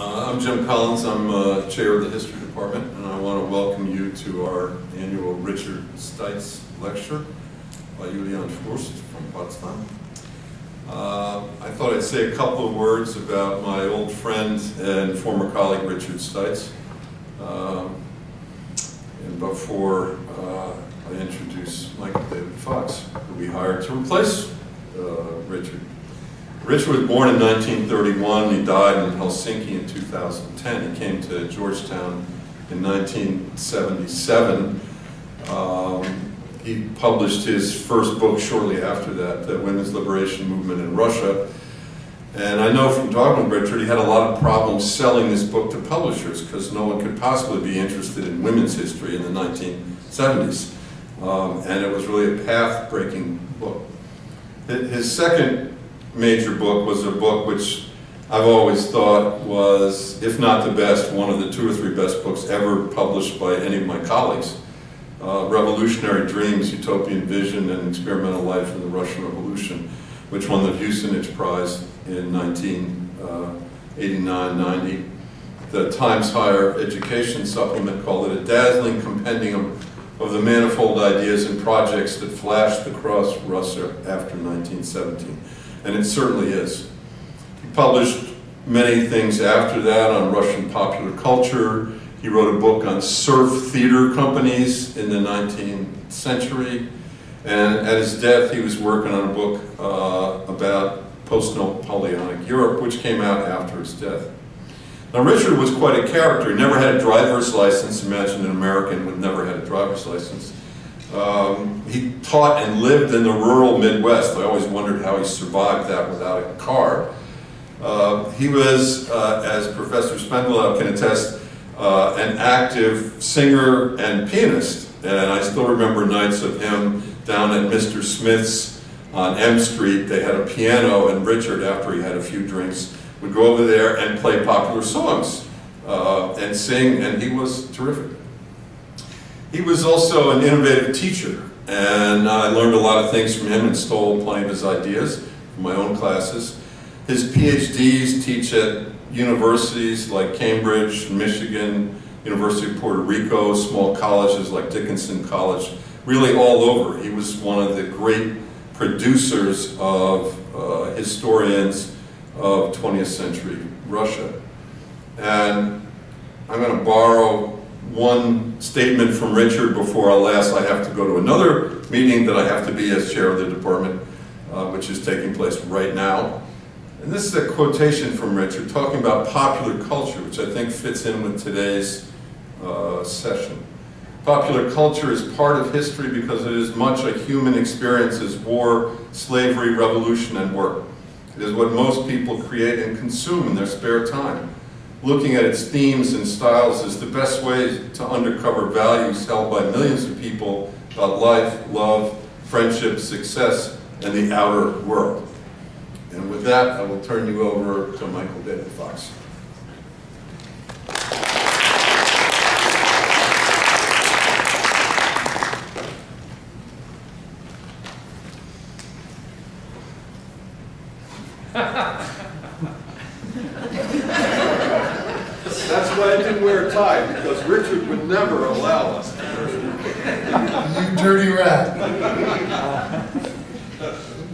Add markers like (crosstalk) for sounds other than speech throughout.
Uh, I'm Jim Collins, I'm uh, Chair of the History Department, and I want to welcome you to our annual Richard Stites Lecture by Juliane Fürst from Potsdam. Uh, I thought I'd say a couple of words about my old friend and former colleague Richard Stites. Um, and before uh, I introduce Michael David-Fox, who we hired to replace uh, Richard. Richard was born in 1931. He died in Helsinki in 2010. He came to Georgetown in 1977. Um, he published his first book shortly after that, The Women's Liberation Movement in Russia. And I know from talking with Richard, he had a lot of problems selling this book to publishers because no one could possibly be interested in women's history in the 1970s. Um, and it was really a path-breaking book. His second major book was a book which I've always thought was, if not the best, one of the two or three best books ever published by any of my colleagues. Uh, Revolutionary Dreams, Utopian Vision, and Experimental Life in the Russian Revolution, which won the Vucinich Prize in 1989-90. The Times Higher Education Supplement called it a dazzling compendium of the manifold ideas and projects that flashed across Russia after 1917 and it certainly is. He published many things after that on Russian popular culture. He wrote a book on serf theater companies in the 19th century. And at his death, he was working on a book uh, about post-Napoleonic Europe, which came out after his death. Now, Richard was quite a character. He never had a driver's license. Imagine an American would never had a driver's license. Um, he taught and lived in the rural Midwest. I always wondered how he survived that without a car. Uh, he was, uh, as Professor Spendlove can attest, uh, an active singer and pianist. And I still remember nights of him down at Mr. Smith's on M Street. They had a piano, and Richard, after he had a few drinks, would go over there and play popular songs uh, and sing, and he was terrific. He was also an innovative teacher, and I learned a lot of things from him and stole plenty of his ideas from my own classes. His PhDs teach at universities like Cambridge, Michigan, University of Puerto Rico, small colleges like Dickinson College, really all over. He was one of the great producers of uh, historians of 20th century Russia. And I'm going to borrow one statement from Richard before alas I have to go to another meeting that I have to be as chair of the department, uh, which is taking place right now. And this is a quotation from Richard talking about popular culture, which I think fits in with today's uh, session. Popular culture is part of history because it is much a human experience as war, slavery, revolution, and work. It is what most people create and consume in their spare time looking at its themes and styles is the best way to undercover values held by millions of people about life, love, friendship, success, and the outer world. And with that, I will turn you over to Michael David-Fox. why I didn't wear a tie, because Richard would never allow us to You dirty rat.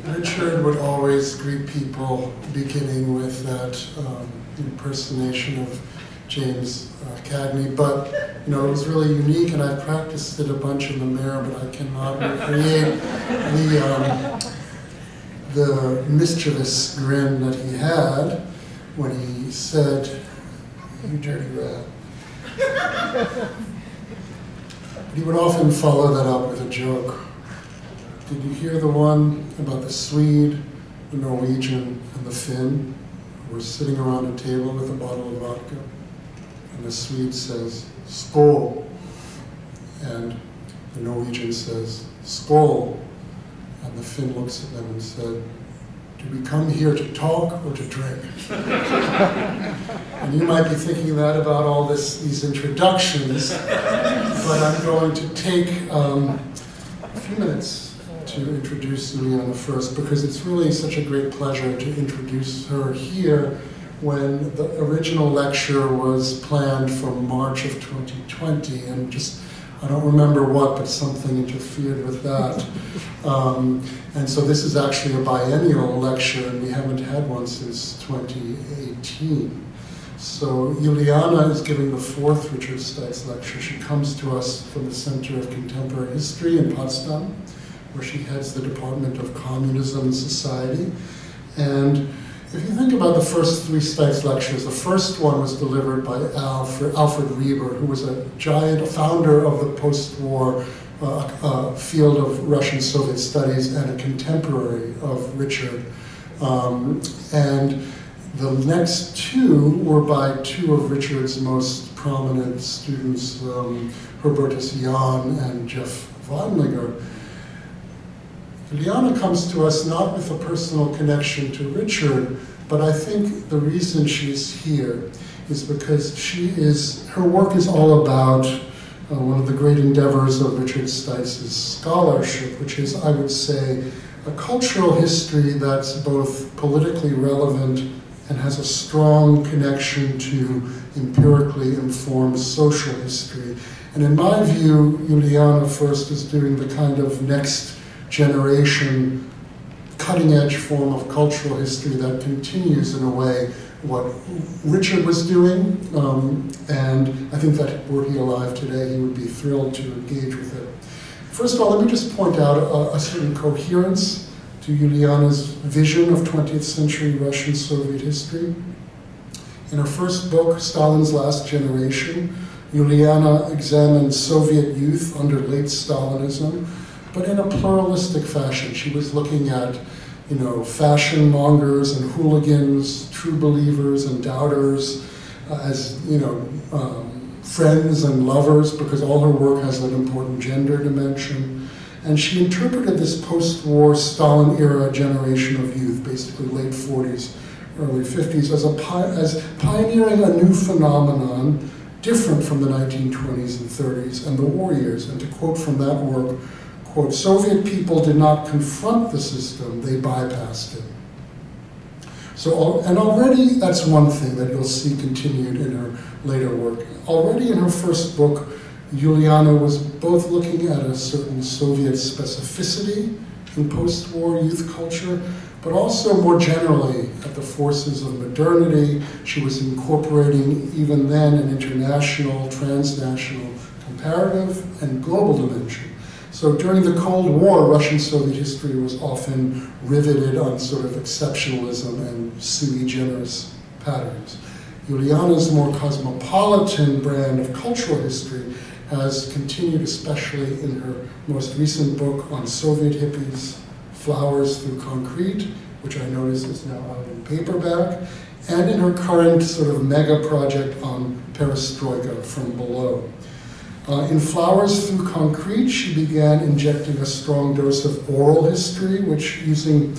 Richard would always greet people beginning with that um, impersonation of James uh, Cagney, but you know it was really unique, and I've practiced it a bunch in the mirror, but I cannot recreate the um, the mischievous grin that he had when he said, you dirty rat. He would often follow that up with a joke. Did you hear the one about the Swede, the Norwegian, and the Finn who were sitting around a table with a bottle of vodka? And the Swede says, Skål. And the Norwegian says, Skål. And the Finn looks at them and said, do we come here to talk or to drink? and you might be thinking that about all this, these introductions, but I'm going to take um, a few minutes to introduce Juliana Fürst because it's really such a great pleasure to introduce her here when the original lecture was planned for March of 2020, and just I don't remember what, but something interfered with that. (laughs) Um, and so this is actually a biennial lecture, and we haven't had one since 2018. So Juliana is giving the fourth Richard Stites lecture. She comes to us from the Center of Contemporary History in Potsdam, where she heads the Department of Communism and Society. And if you think about the first three Stites lectures, the first one was delivered by Alfred, Alfred Rieber, who was a giant founder of the post-war uh, uh, field of Russian Soviet studies and a contemporary of Richard. Um, and the next two were by two of Richard's most prominent students, um, Hubertus Jahn and Jeff Weinlinger. Liana comes to us not with a personal connection to Richard, but I think the reason she's here is because she is, her work is all about uh, one of the great endeavors of Richard Stites' scholarship, which is, I would say, a cultural history that's both politically relevant and has a strong connection to empirically informed social history. And in my view, Juliana Fürst is doing the kind of next generation cutting edge form of cultural history that continues in a way what Richard was doing, um, and I think that were he alive today, he would be thrilled to engage with it. First of all, let me just point out a, a certain coherence to Juliana's vision of 20th century Russian Soviet history. In her first book, Stalin's Last Generation, Juliana examines Soviet youth under late Stalinism, but in a pluralistic fashion. She was looking at you know, fashion mongers and hooligans, true believers and doubters, uh, as you know, um, friends and lovers, because all her work has an important gender dimension. And she interpreted this post-war Stalin-era generation of youth, basically late 40s, early 50s, as, a, as pioneering a new phenomenon different from the 1920s and 30s and the war years. And to quote from that work, quote, Soviet people did not confront the system, they bypassed it. So, and already that's one thing that you'll see continued in her later work. Already in her first book, Juliana was both looking at a certain Soviet specificity in post-war youth culture, but also more generally at the forces of modernity. She was incorporating even then an international, transnational, comparative, and global dimension. So during the Cold War, Russian Soviet history was often riveted on sort of exceptionalism and sui generis patterns. Juliana's more cosmopolitan brand of cultural history has continued, especially in her most recent book on Soviet hippies, Flowers Through Concrete, which I notice is now out in paperback, and in her current sort of mega project on perestroika from below. Uh, in Flowers Through Concrete, she began injecting a strong dose of oral history, which using,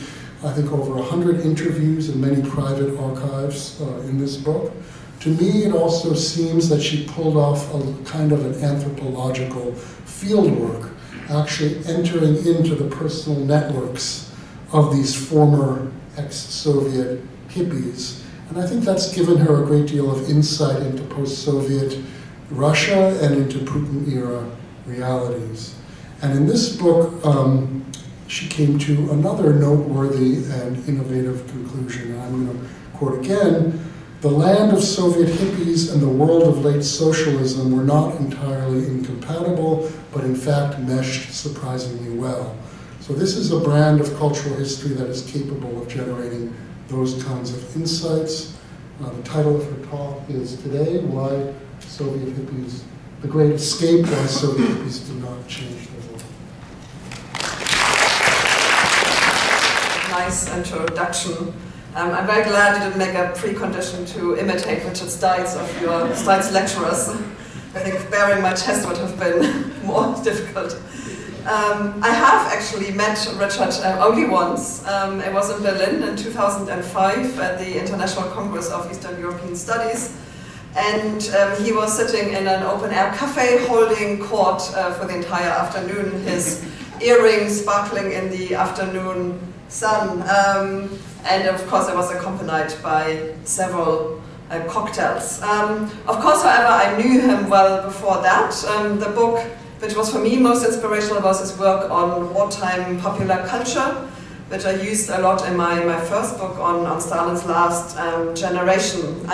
I think, over 100 interviews and many private archives uh, in this book. To me, it also seems that she pulled off a kind of an anthropological fieldwork, actually entering into the personal networks of these former ex-Soviet hippies. And I think that's given her a great deal of insight into post-Soviet Russia and into Putin-era realities. And in this book, um, she came to another noteworthy and innovative conclusion. And I'm going to quote again, the land of Soviet hippies and the world of late socialism were not entirely incompatible, but in fact meshed surprisingly well. So this is a brand of cultural history that is capable of generating those kinds of insights. Uh, the title of her talk is Today, Why Soviet Hippies, The Great Escape, Why Soviet Hippies Do Not Change the World. Nice introduction. Um, I'm very glad you didn't make a precondition to imitate Richard Stites of your Stites lecturers. I think bearing my chest would have been (laughs) more difficult. Um, I have actually met Richard uh, only once. Um, it was in Berlin in 2005 at the International Congress of Eastern European Studies. And um, he was sitting in an open air cafe holding court uh, for the entire afternoon, his (laughs) earrings sparkling in the afternoon sun. Um, and of course it was accompanied by several uh, cocktails. Um, of course, however, I knew him well before that. Um, the book which was for me most inspirational was his work on wartime popular culture, which I used a lot in my, my first book on, on Stalin's last um, generation.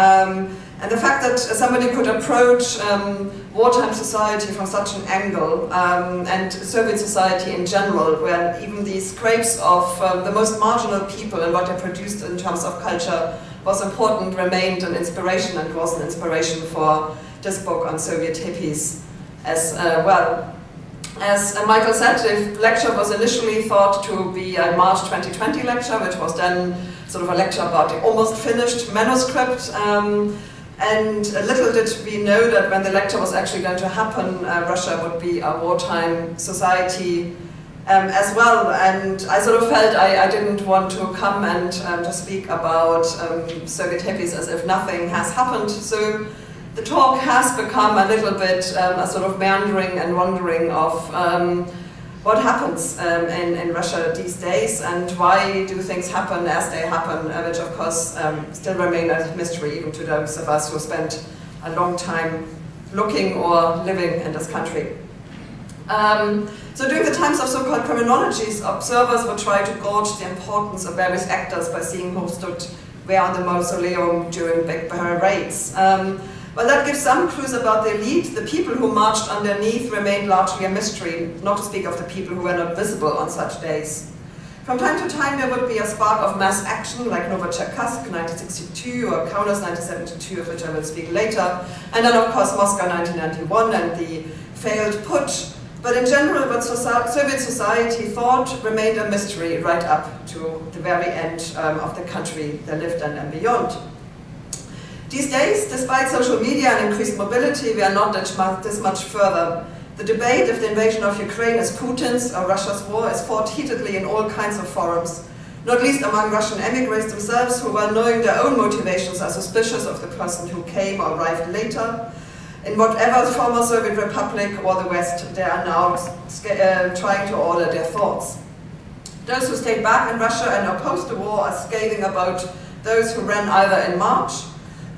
And the fact that somebody could approach um, wartime society from such an angle, um, and Soviet society in general, where even the scrapes of um, the most marginal people and what they produced in terms of culture was important, remained an inspiration and was an inspiration for this book on Soviet hippies as uh, well. As uh, Michael said, the lecture was initially thought to be a March 2020 lecture, which was then sort of a lecture about the almost finished manuscript. Um, and little did we know that when the lecture was actually going to happen, uh, Russia would be a wartime society um, as well. And I sort of felt I, I didn't want to come and um, to speak about um, Soviet hippies as if nothing has happened. So the talk has become a little bit um, a sort of meandering and wandering of um, what happens um, in, in Russia these days and why do things happen as they happen, uh, which of course um, still remain a mystery even to those of us who spent a long time looking or living in this country. Um, so during the times of so-called criminologies, observers would try to gauge the importance of various actors by seeing who stood where on the mausoleum during big parades. Um, well, that gives some clues about the elite. The people who marched underneath remained largely a mystery, not to speak of the people who were not visible on such days. From time to time, there would be a spark of mass action, like Novocherkassk 1962 or Kaunas 1972, of which I will speak later, and then, of course, Moscow 1991 and the failed putsch. But in general, what Soviet society thought remained a mystery right up to the very end um, of the country they lived in and beyond. These days, despite social media and increased mobility, we are not this much further. The debate if the invasion of Ukraine is Putin's or Russia's war is fought heatedly in all kinds of forums, not least among Russian emigres themselves who, while knowing their own motivations, are suspicious of the person who came or arrived later. In whatever former Soviet republic or the West, they are now uh, trying to order their thoughts. Those who stayed back in Russia and opposed the war are scathing about those who ran either in March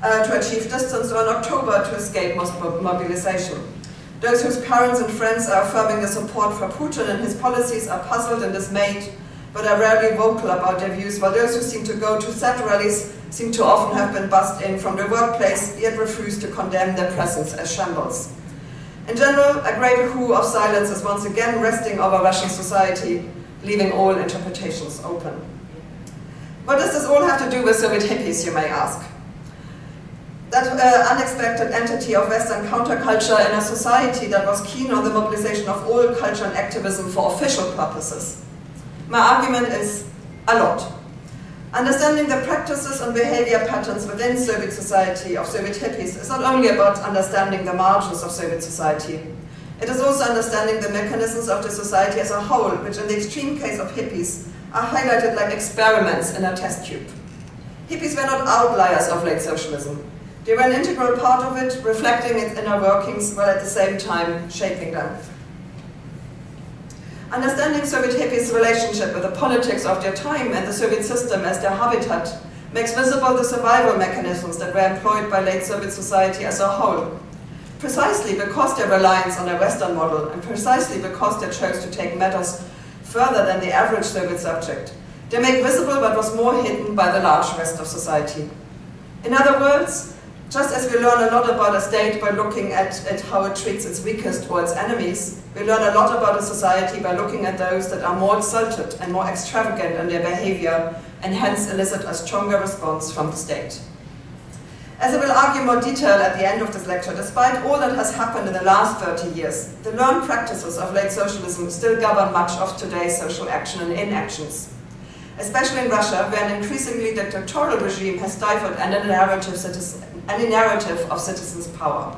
uh, to achieve distance or in October to escape mobilization. Those whose parents and friends are affirming their support for Putin and his policies are puzzled and dismayed, but are rarely vocal about their views, while those who seem to go to sad rallies seem to often have been bussed in from their workplace, yet refuse to condemn their presence as shambles. In general, a great who of silence is once again resting over Russian society, leaving all interpretations open. What does this all have to do with Soviet hippies, you may ask? That uh, unexpected entity of Western counterculture in a society that was keen on the mobilization of all culture and activism for official purposes? My argument is a lot. Understanding the practices and behavior patterns within Soviet society of Soviet hippies is not only about understanding the margins of Soviet society, it is also understanding the mechanisms of the society as a whole, which in the extreme case of hippies are highlighted like experiments in a test tube. Hippies were not outliers of late socialism. They were an integral part of it, reflecting its inner workings while at the same time shaping them. Understanding Soviet hippies' relationship with the politics of their time and the Soviet system as their habitat makes visible the survival mechanisms that were employed by late Soviet society as a whole. Precisely because their reliance on a Western model and precisely because they chose to take matters further than the average Soviet subject, they make visible what was more hidden by the large rest of society. In other words, just as we learn a lot about a state by looking at, at how it treats its weakest or its enemies, we learn a lot about a society by looking at those that are more exalted and more extravagant in their behavior and hence elicit a stronger response from the state. As I will argue more detail at the end of this lecture, despite all that has happened in the last 30 years, the learned practices of late socialism still govern much of today's social action and inactions. Especially in Russia, where an increasingly dictatorial regime has stifled any narrative any narrative of citizens' power.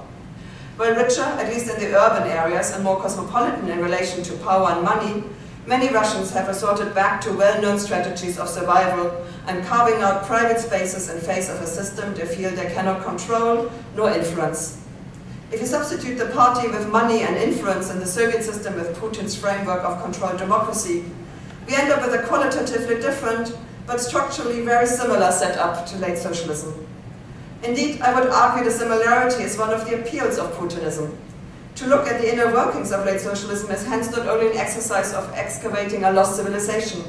While richer, at least in the urban areas, and more cosmopolitan in relation to power and money, many Russians have resorted back to well-known strategies of survival and carving out private spaces in face of a system they feel they cannot control nor influence. If you substitute the party with money and influence in the Soviet system with Putin's framework of controlled democracy, we end up with a qualitatively different but structurally very similar setup to late socialism. Indeed, I would argue the similarity is one of the appeals of Putinism. To look at the inner workings of late socialism is hence not only an exercise of excavating a lost civilization,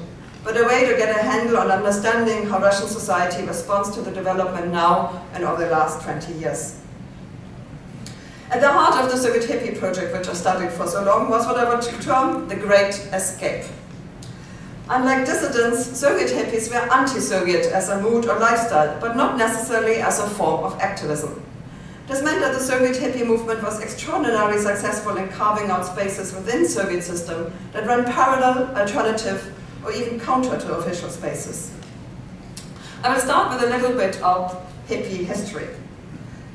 but a way to get a handle on understanding how Russian society responds to the development now and over the last 20 years. At the heart of the Soviet hippie project, which I studied for so long, was what I would term the Great Escape. Unlike dissidents, Soviet hippies were anti-Soviet as a mood or lifestyle, but not necessarily as a form of activism. This meant that the Soviet hippie movement was extraordinarily successful in carving out spaces within Soviet system that ran parallel, alternative, or even counter to official spaces. I will start with a little bit of hippie history.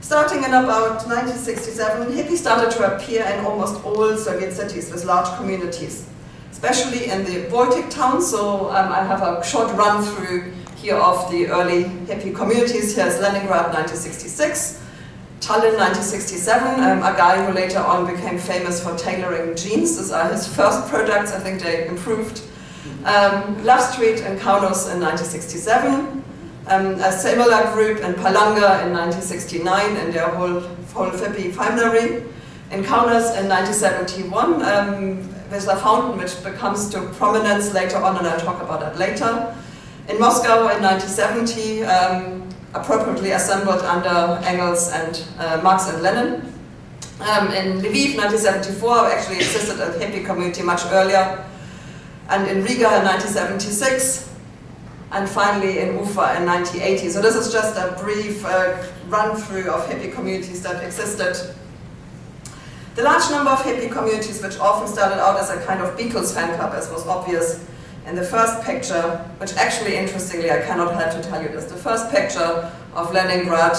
Starting in about 1967, hippies started to appear in almost all Soviet cities with large communities, especially in the Baltic towns. So um, I have a short run through here of the early hippie communities. Here's Leningrad 1966, Tallinn 1967, um, a guy who later on became famous for tailoring jeans. These are his first products. I think they improved. Um, Love Street in Kaunas in 1967 um, a similar group in Palanga in 1969 and their whole, whole hippie family. In Kaunas in 1971, um, the fountain which becomes to prominence later on, and I'll talk about that later. In Moscow in 1970, um, appropriately assembled under Engels and uh, Marx and Lenin. Um, in Lviv 1974, actually existed a hippie community much earlier. And in Riga in 1976, and finally in Ufa in 1980. So this is just a brief uh, run-through of hippie communities that existed. The large number of hippie communities, which often started out as a kind of Beatles fan club, as was obvious in the first picture, which actually, interestingly, I cannot help to tell you this, the first picture of Leningrad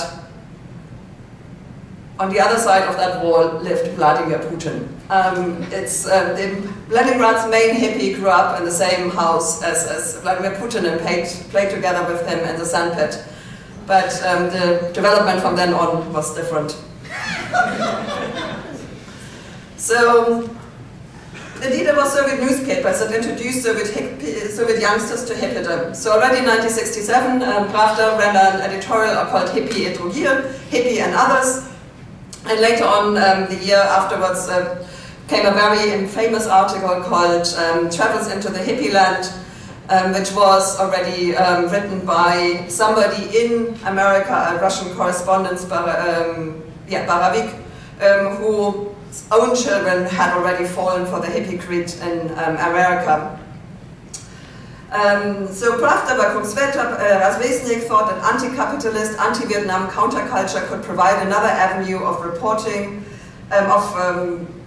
on the other side of that wall lived Vladimir Putin. Um, it's uh, Leningrad's main hippie grew up in the same house as, as Vladimir Putin and played, played together with him in the sandpit. But um, the development from then on was different. (laughs) so, indeed, there were Soviet newspapers that introduced Soviet, Soviet youngsters to hippiedom. So already in 1967, um, Pravda ran an editorial called Hippie et Hippie and Others, and later on, um, the year afterwards, uh, came a very famous article called um, Travels into the Hippie Land, um, which was already um, written by somebody in America, a Russian correspondent, um, yeah, Borovik, um, whose own children had already fallen for the creed in America. Um, so Pravda Vokrug Sveta uh, thought that anti-capitalist, anti-Vietnam counterculture could provide another avenue of reporting, um, of um,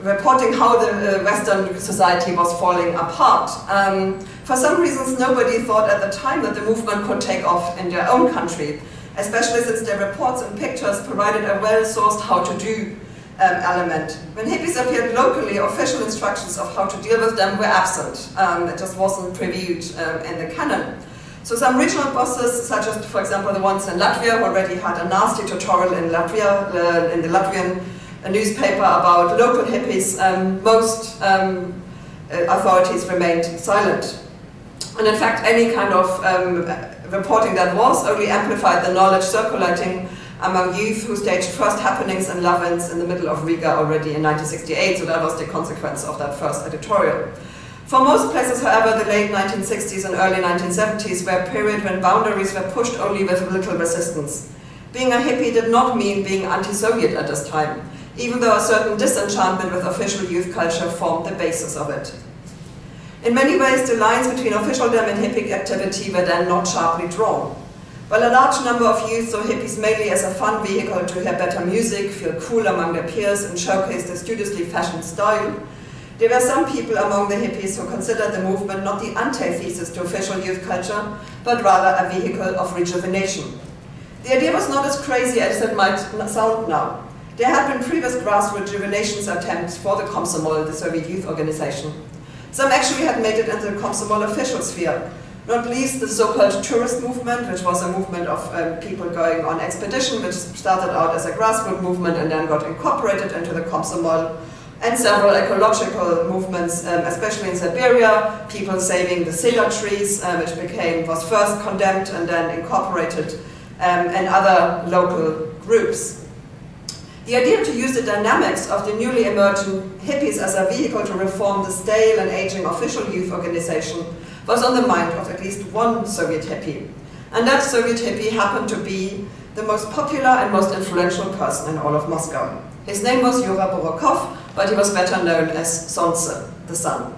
reporting how the uh, Western society was falling apart. Um, for some reasons, nobody thought at the time that the movement could take off in their own country, especially since their reports and pictures provided a well-sourced how to do um, element. When hippies appeared locally, official instructions of how to deal with them were absent. Um, it just wasn't previewed um, in the canon. So some regional bosses, such as, for example, the ones in Latvia, already had a nasty tutorial in Latvia, uh, in the Latvian uh, newspaper about local hippies. Um, most um, uh, authorities remained silent. And in fact, any kind of um, reporting that was only amplified the knowledge circulating among youth who staged first happenings and love-ins in the middle of Riga already in 1968, so that was the consequence of that first editorial. For most places, however, the late 1960s and early 1970s were a period when boundaries were pushed only with little resistance. Being a hippie did not mean being anti-Soviet at this time, even though a certain disenchantment with official youth culture formed the basis of it. In many ways, the lines between officialdom and hippie activity were then not sharply drawn. While a large number of youth saw hippies mainly as a fun vehicle to hear better music, feel cool among their peers, and showcase their studiously fashioned style, there were some people among the hippies who considered the movement not the antithesis to official youth culture, but rather a vehicle of rejuvenation. The idea was not as crazy as it might sound now. There had been previous grassroots rejuvenation attempts for the Komsomol, the Soviet youth organization. Some actually had made it into the Komsomol official sphere, not least the so-called tourist movement, which was a movement of um, people going on expedition, which started out as a grassroots movement and then got incorporated into the Komsomol and several ecological movements, um, especially in Siberia, people saving the cedar trees, um, which became, was first condemned and then incorporated, um, and other local groups. The idea to use the dynamics of the newly emerging hippies as a vehicle to reform the stale and aging official youth organization was on the mind of at least one Soviet hippie. And that Soviet hippie happened to be the most popular and most influential person in all of Moscow. His name was Yura Burakov, but he was better known as Solnze, the sun.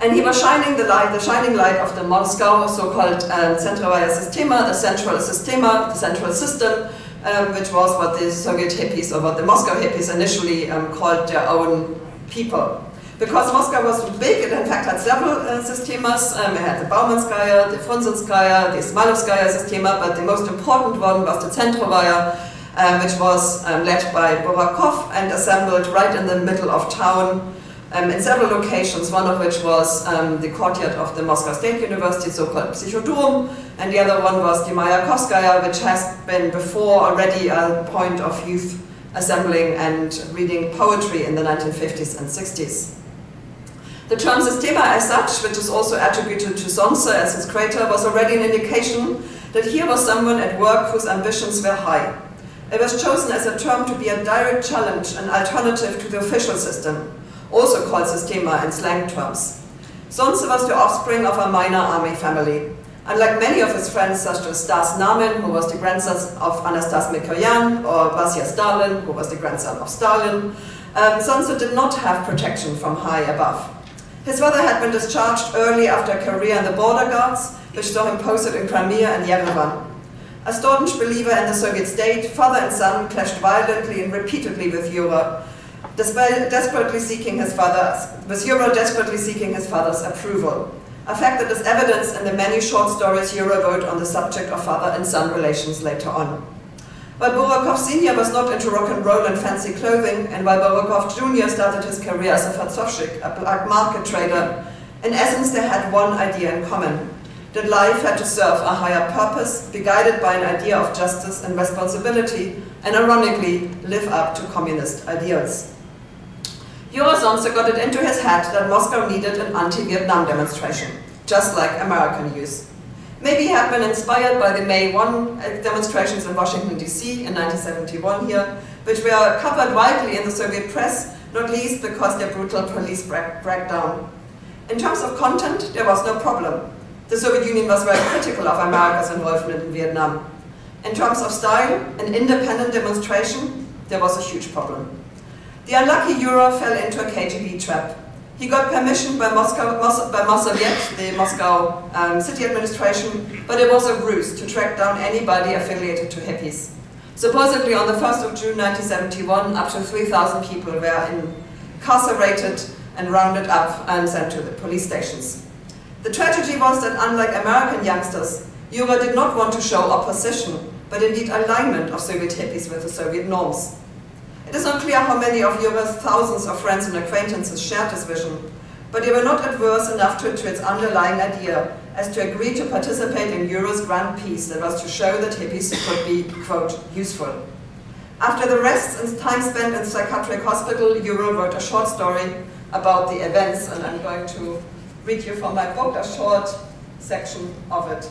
And he was shining the light, the shining light of the Moscow so-called um, Centrovaya Sistema, the central systema, the central system, um, which was what the Soviet hippies or what the Moscow hippies initially um, called their own people. Because Moscow was big, it in fact had several uh, systemas. Um, it had the Baumanskaya, the Frunzenskaya, the Smalovskaya systema, but the most important one was the Centrovaya, um, which was um, led by Burakov and assembled right in the middle of town um, in several locations, one of which was um, the courtyard of the Moscow State University, so-called Psychodom, and the other one was the Mayakovskaya, which has been before already a point of youth assembling and reading poetry in the 1950s and 60s. The term Sistema as such, which is also attributed to Solnze as its creator, was already an indication that here was someone at work whose ambitions were high. It was chosen as a term to be a direct challenge, an alternative to the official system, also called Sistema in slang terms. Solnze was the offspring of a minor army family. Unlike many of his friends, such as Stas Namin, who was the grandson of Anastas Mikoyan, or Vasya Stalin, who was the grandson of Stalin, um, did not have protection from high above. His father had been discharged early after a career in the border guards, which saw him posted in Crimea and Yerevan. A staunch believer in the Soviet state, father and son clashed violently and repeatedly with Yura, desperately seeking his father's, with Yura desperately seeking his father's approval. A fact that is evidenced in the many short stories Yura wrote on the subject of father and son relations later on. While Burakov Sr. was not into rock and roll and fancy clothing, and while Burakov Jr. started his career as a fartsovshchik, a black market trader, in essence they had one idea in common, that life had to serve a higher purpose, be guided by an idea of justice and responsibility, and ironically, live up to communist ideals. Also got it into his head that Moscow needed an anti-Vietnam demonstration, just like American youth. Maybe had been inspired by the May 1 uh, demonstrations in Washington, D.C. in 1971 here, which were covered widely in the Soviet press, not least because their brutal police breakdown. In terms of content, there was no problem. The Soviet Union was very critical of America's involvement in Vietnam. In terms of style, an independent demonstration, there was a huge problem. The unlucky Yura fell into a KGB trap. He got permission by Moscow, by Mossoviet, the Moscow um, city administration, but it was a ruse to track down anybody affiliated to hippies. Supposedly on the 1st of June 1971, up to 3,000 people were incarcerated and rounded up and sent to the police stations. The tragedy was that unlike American youngsters, Yura did not want to show opposition, but indeed alignment of Soviet hippies with the Soviet norms. It is unclear how many of Yura's thousands of friends and acquaintances shared this vision, but they were not adverse enough to, to its underlying idea as to agree to participate in Yura's grand piece that was to show that hippies could be, quote, useful. After the rests and time spent in psychiatric hospital, Yura wrote a short story about the events, and I'm going to read you from my book a short section of it.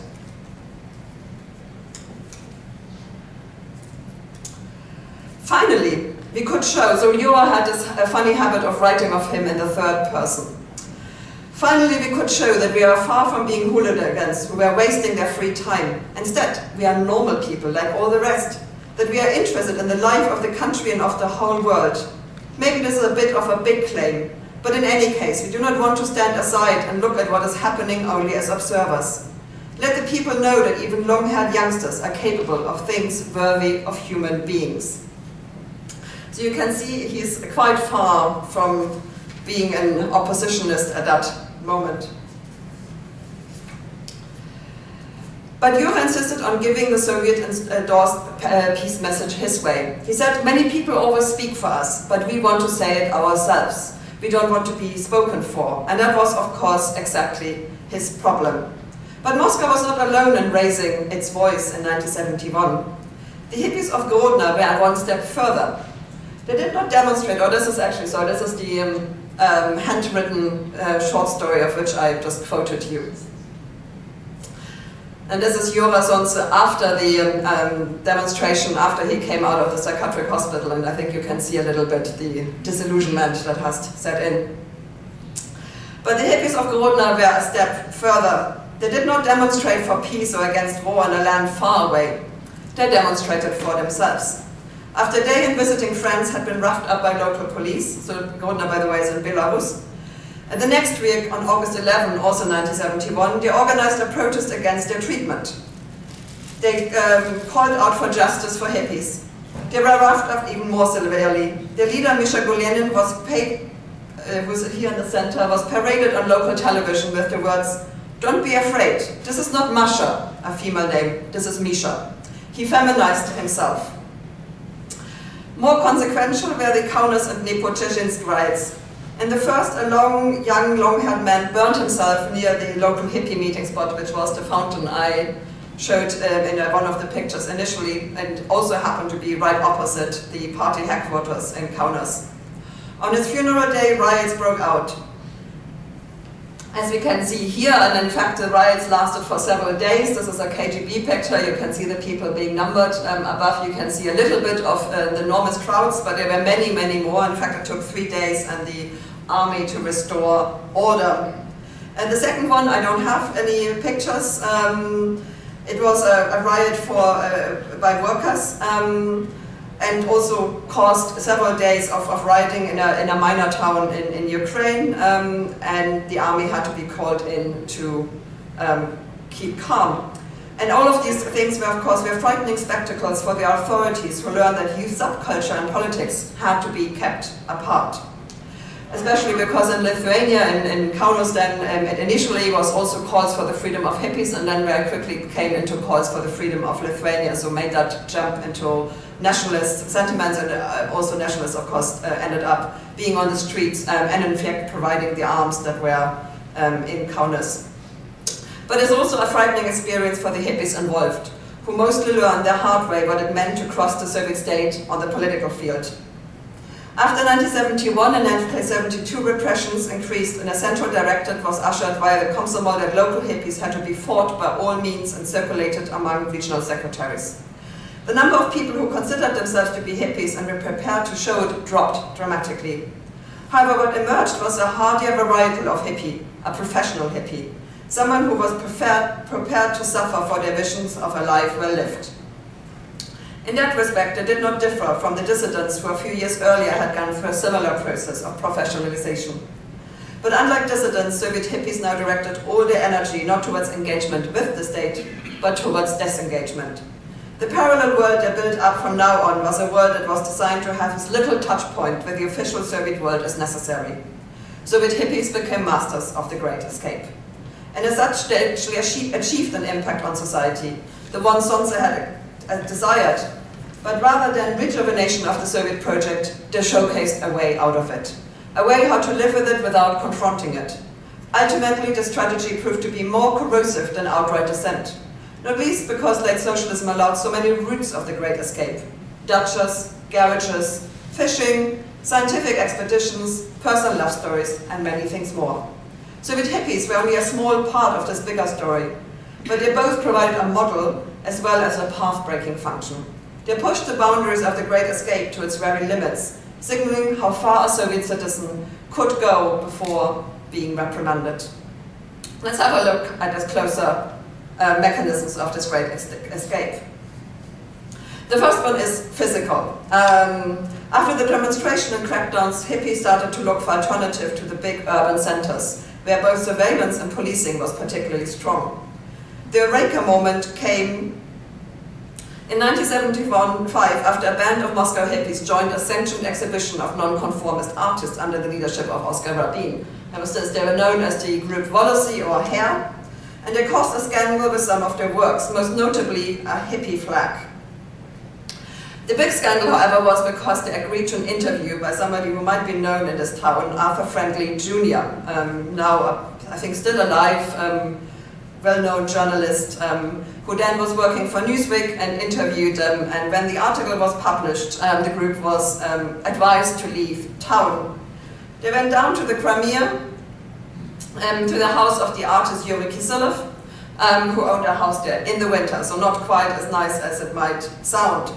Finally, we could show, so Yura had this funny habit of writing of him in the third person. Finally, we could show that we are far from being hooligans who are wasting their free time. Instead, we are normal people like all the rest, that we are interested in the life of the country and of the whole world. Maybe this is a bit of a big claim, but in any case, we do not want to stand aside and look at what is happening only as observers. Let the people know that even long-haired youngsters are capable of things worthy of human beings. So you can see he's quite far from being an oppositionist at that moment. But Yura insisted on giving the Soviet-endorsed uh, peace message his way. He said, many people always speak for us, but we want to say it ourselves. We don't want to be spoken for. And that was, of course, exactly his problem. But Moscow was not alone in raising its voice in 1971. The hippies of Grodno were one step further. They did not demonstrate, oh, this is actually, so this is the um, um, handwritten uh, short story of which I just quoted you. And this is Yura Solnze after the um, um, demonstration, after he came out of the psychiatric hospital, and I think you can see a little bit the disillusionment that has set in. But the hippies of Grodno were a step further. They did not demonstrate for peace or against war in a land far away. They demonstrated for themselves. After a day in visiting friends had been roughed up by local police, so Grodno, by the way, is in Belarus, and the next week, on August 11, also 1971, they organized a protest against their treatment. They um, called out for justice for hippies. They were roughed up even more severely. Their leader, Misha Gulenin, was paid, uh, who's here in the center, was paraded on local television with the words, don't be afraid, this is not Masha, a female name, this is Misha. He feminized himself. More consequential were the Kaunas and Dneprodzerzhinsk riots, in the first, a long, young, long-haired man burned himself near the local hippie meeting spot, which was the fountain I showed uh, in uh, one of the pictures initially, and also happened to be right opposite the party headquarters in Kaunas. On his funeral day, riots broke out. As we can see here, and in fact the riots lasted for several days. This is a KGB picture. You can see the people being numbered. Um, above you can see a little bit of uh, the enormous crowds, but there were many, many more. In fact, it took three days and the army to restore order. And the second one, I don't have any pictures. Um, it was a, a riot for, uh, by workers. Um, and also caused several days of, of rioting in a, in a minor town in, in Ukraine, um, and the army had to be called in to um, keep calm. And all of these things were, of course, were frightening spectacles for the authorities who learned that youth subculture and politics had to be kept apart. Especially because in Lithuania and in Kaunas then um, it initially was also calls for the freedom of hippies and then very quickly came into calls for the freedom of Lithuania, so made that jump into nationalist sentiments and uh, also nationalists, of course, uh, ended up being on the streets um, and in fact providing the arms that were um, in Kaunas. But it's also a frightening experience for the hippies involved, who mostly learned the hard way what it meant to cross the Soviet state on the political field. After 1971 and 1972, repressions increased and a central directive was ushered via the Komsomol that local hippies had to be fought by all means and circulated among regional secretaries. The number of people who considered themselves to be hippies and were prepared to show it dropped dramatically. However, what emerged was a hardier varietal of hippie, a professional hippie, someone who was prepared, prepared to suffer for their visions of a life well lived. In that respect, they did not differ from the dissidents who a few years earlier had gone through a similar process of professionalization. But unlike dissidents, Soviet hippies now directed all their energy not towards engagement with the state, but towards disengagement. The parallel world they built up from now on was a world that was designed to have as little touch point with the official Soviet world as necessary. Soviet hippies became masters of the Great Escape. And as such, they actually achieved an impact on society, the one Solnze had desired. But rather than rejuvenation of the Soviet project, they showcased a way out of it. A way how to live with it without confronting it. Ultimately, the strategy proved to be more corrosive than outright dissent not least because late socialism allowed so many routes of the Great Escape. Dachas, garages, fishing, scientific expeditions, personal love stories, and many things more. Soviet hippies were only a small part of this bigger story, but they both provided a model as well as a path-breaking function. They pushed the boundaries of the Great Escape to its very limits, signaling how far a Soviet citizen could go before being reprimanded. Let's have a look at this closer uh, mechanisms of this great escape. The first one is physical. Um, after the demonstration and crackdowns, hippies started to look for alternative to the big urban centers, where both surveillance and policing was particularly strong. The Eureka moment came in 1971-5 after a band of Moscow hippies joined a sanctioned exhibition of nonconformist artists under the leadership of Oscar Rabin. Ever since they were known as the group Volosy or Hair, and they caused a scandal with some of their works, most notably a hippie flag. The big scandal, however, was because they agreed to an interview by somebody who might be known in this town, Arthur Franklin Jr., um, now, uh, I think, still alive, um, well-known journalist um, who then was working for Newsweek and interviewed them. And when the article was published, um, the group was um, advised to leave town. They went down to the Crimea, um, to the house of the artist Yuri Kisilov, um, who owned a house there in the winter, so not quite as nice as it might sound.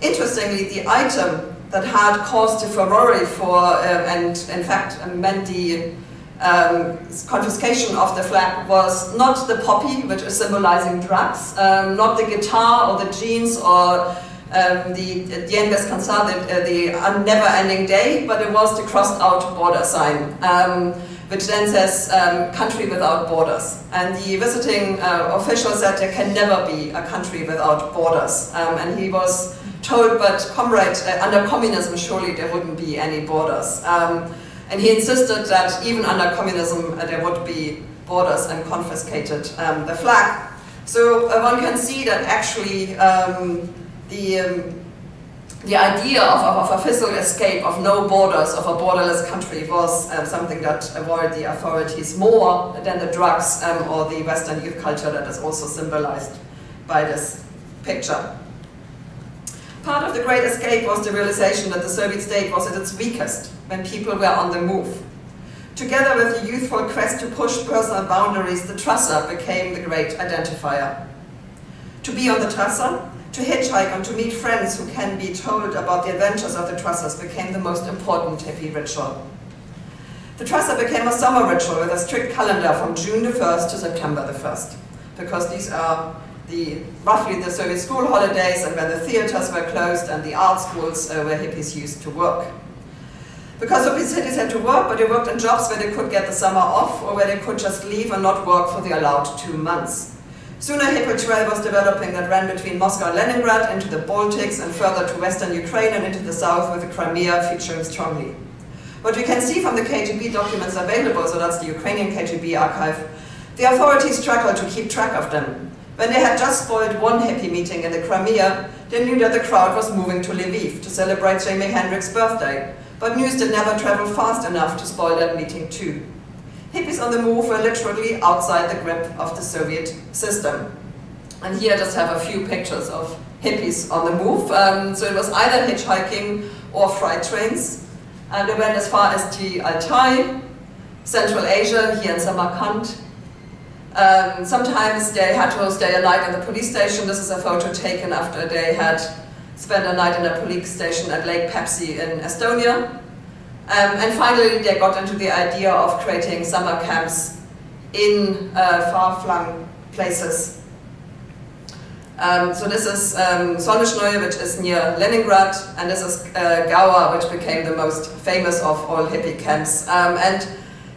Interestingly, the item that had caused the furore for, um, and in fact meant the um, confiscation of the flag was not the poppy, which is symbolizing drugs, um, not the guitar or the jeans or um, the Dien Bescansar, the, uh, the never-ending day, but it was the crossed-out border sign, um, which then says um, country without borders. And the visiting uh, official said there can never be a country without borders. Um, and he was told, but comrade, uh, under communism surely there wouldn't be any borders. Um, and he insisted that even under communism uh, there would be borders and confiscated um, the flag. So uh, one can see that actually um, the, um, the idea of, of, of, a physical escape of no borders, of a borderless country was uh, something that worried the authorities more than the drugs um, or the Western youth culture that is also symbolized by this picture. Part of the Great Escape was the realization that the Soviet state was at its weakest when people were on the move. Together with the youthful quest to push personal boundaries, the Trasse became the great identifier. To be on the Trasse, to hitchhike and to meet friends who can be told about the adventures of the Trasses became the most important hippie ritual. The Trasse became a summer ritual with a strict calendar from June the 1st to September the 1st, because these are the, roughly the Soviet school holidays and when the theaters were closed and the art schools uh, where hippies used to work. Because of this, hippies had to work, but they worked in jobs where they could get the summer off or where they could just leave and not work for the allowed two months. Soon a hippie trail was developing that ran between Moscow and Leningrad into the Baltics and further to western Ukraine and into the south with the Crimea featuring strongly. What we can see from the KGB documents available, so that's the Ukrainian KGB archive, the authorities struggled to keep track of them. When they had just spoiled one hippie meeting in the Crimea, they knew that the crowd was moving to Lviv to celebrate Jimi Hendrix's birthday, but news did never travel fast enough to spoil that meeting too. Hippies on the move were literally outside the grip of the Soviet system. And here I just have a few pictures of hippies on the move. Um, so it was either hitchhiking or freight trains. And they went as far as the Altai, Central Asia, here in Samarkand, um, sometimes they had to stay a night in the police station. This is a photo taken after they had spent a night in a police station at Lake Peipsi in Estonia. Um, and finally, they got into the idea of creating summer camps in uh, far-flung places. Um, so this is um, which is near Leningrad, and this is uh, which became the most famous of all hippie camps. Um, and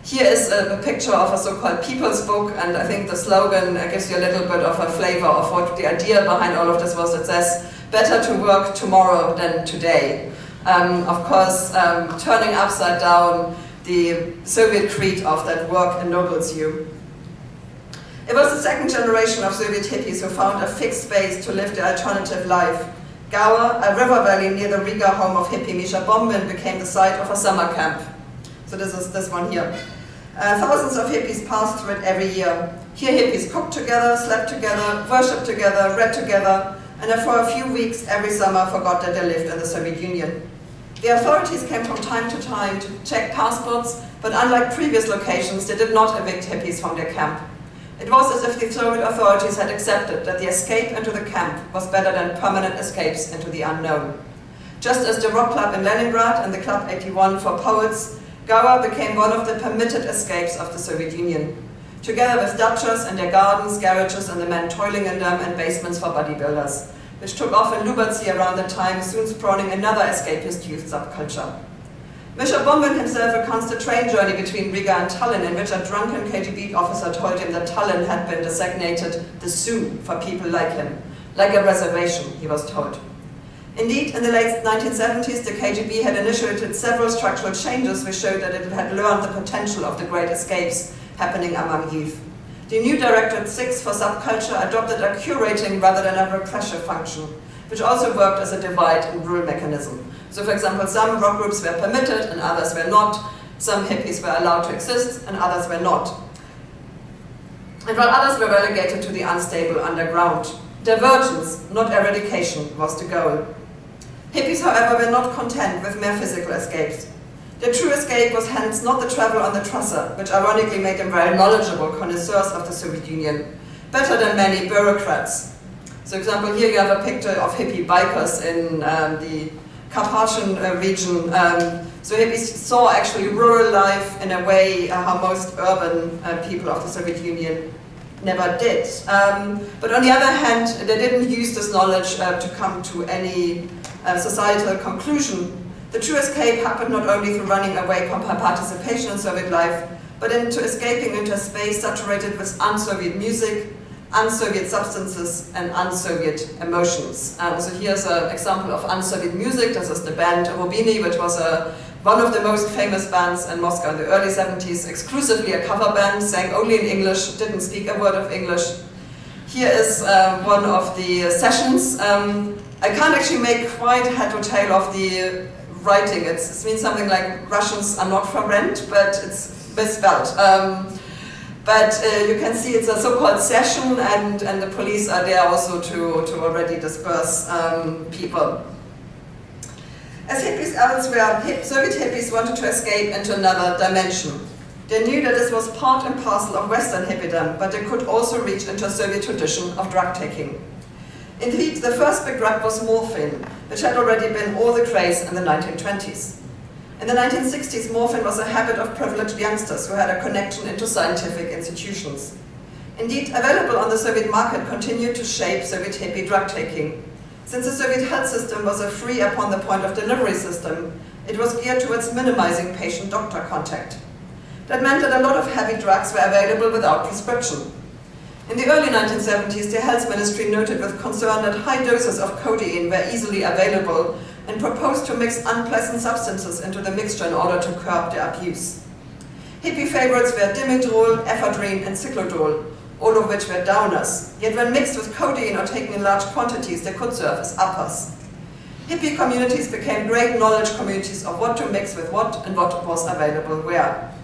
here is a, a picture of a so-called People's Book, and I think the slogan uh, gives you a little bit of a flavor of what the idea behind all of this was. It says, better to work tomorrow than today. Um, of course, um, turning upside down the Soviet creed of that work ennobles you. It was the second generation of Soviet hippies who found a fixed space to live their alternative life. Gauja, a river valley near the Riga home of hippie Misha Bombin, became the site of a summer camp. So this is this one here. Uh, thousands of hippies pass through it every year. Here hippies cooked together, slept together, worshipped together, read together, and for a few weeks every summer forgot that they lived in the Soviet Union. The authorities came from time to time to check passports, but unlike previous locations, they did not evict hippies from their camp. It was as if the Soviet authorities had accepted that the escape into the camp was better than permanent escapes into the unknown. Just as the Rock Club in Leningrad and the Club 81 for poets Gauja became one of the permitted escapes of the Soviet Union, together with dachas and their gardens, garages, and the men toiling in them, and basements for bodybuilders, which took off in Lyubertsy around that time, soon spawning another escapist youth subculture. Misha Bombin himself recounts the train journey between Riga and Tallinn in which a drunken KGB officer told him that Tallinn had been designated the zoo for people like him, like a reservation, he was told. Indeed, in the late 1970s, the KGB had initiated several structural changes which showed that it had learned the potential of the great escapes happening among youth. The new Directorate 6 for Subculture adopted a curating rather than a repressive function, which also worked as a divide and rule mechanism. So for example, some rock groups were permitted and others were not. Some hippies were allowed to exist and others were not. and while others were relegated to the unstable underground. Divergence, not eradication, was the goal. Hippies, however, were not content with mere physical escapes. Their true escape was hence not the travel on the Trasse, which ironically made them very knowledgeable connoisseurs of the Soviet Union, better than many bureaucrats. So, example, here you have a picture of hippie bikers in um, the Carpathian uh, region. Um, so hippies saw actually rural life in a way uh, how most urban uh, people of the Soviet Union never did. Um, but on the other hand, they didn't use this knowledge uh, to come to any uh, societal conclusion. The true escape happened not only through running away from her participation in Soviet life, but into escaping into a space saturated with un-Soviet music, un-Soviet substances, and un-Soviet emotions. Um, so here's an example of un-Soviet music. This is the band Rubini, which was a, one of the most famous bands in Moscow in the early 70s, exclusively a cover band, sang only in English, didn't speak a word of English. Here is uh, one of the sessions. Um, I can't actually make quite head or tail of the writing. It's, it means something like Russians are not for rent, but it's misspelled. Um, but uh, you can see it's a so-called session, and, and the police are there also to, to already disperse um, people. As hippies elsewhere, Soviet hippies wanted to escape into another dimension. They knew that this was part and parcel of Western hippiedom, but they could also reach into a Soviet tradition of drug taking. Indeed, the first big drug was morphine, which had already been all the craze in the 1920s. In the 1960s, morphine was a habit of privileged youngsters who had a connection into scientific institutions. Indeed, available on the Soviet market continued to shape Soviet hippie drug taking. Since the Soviet health system was a free upon the point of delivery system, it was geared towards minimizing patient-doctor contact. That meant that a lot of heavy drugs were available without prescription. In the early 1970s, the health ministry noted with concern that high doses of codeine were easily available and proposed to mix unpleasant substances into the mixture in order to curb their abuse. Hippie favorites were dimedrol, ephedrine, and cyclodol, all of which were downers, yet when mixed with codeine or taken in large quantities, they could serve as uppers. Hippie communities became great knowledge communities of what to mix with what and what was available where.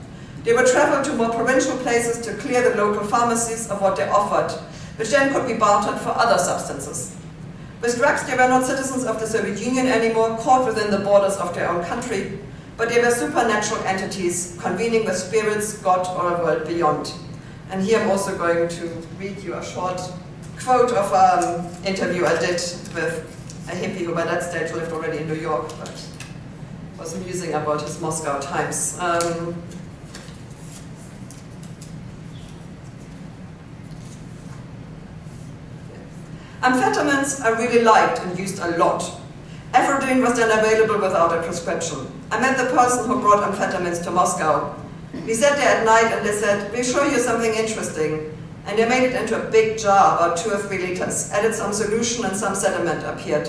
They would travel to more provincial places to clear the local pharmacies of what they offered, which then could be bartered for other substances. With drugs, they were not citizens of the Soviet Union anymore, caught within the borders of their own country, but they were supernatural entities convening with spirits, God, or a world beyond. And here I'm also going to read you a short quote of an interview I did with a hippie who by that stage lived already in New York, but was musing about his Moscow times. Um, Amphetamines I really liked and used a lot. Ephedrine was then available without a prescription. I met the person who brought amphetamines to Moscow. We sat there at night and they said, we'll show you something interesting. And they made it into a big jar, about two or three liters, added some solution and some sediment appeared.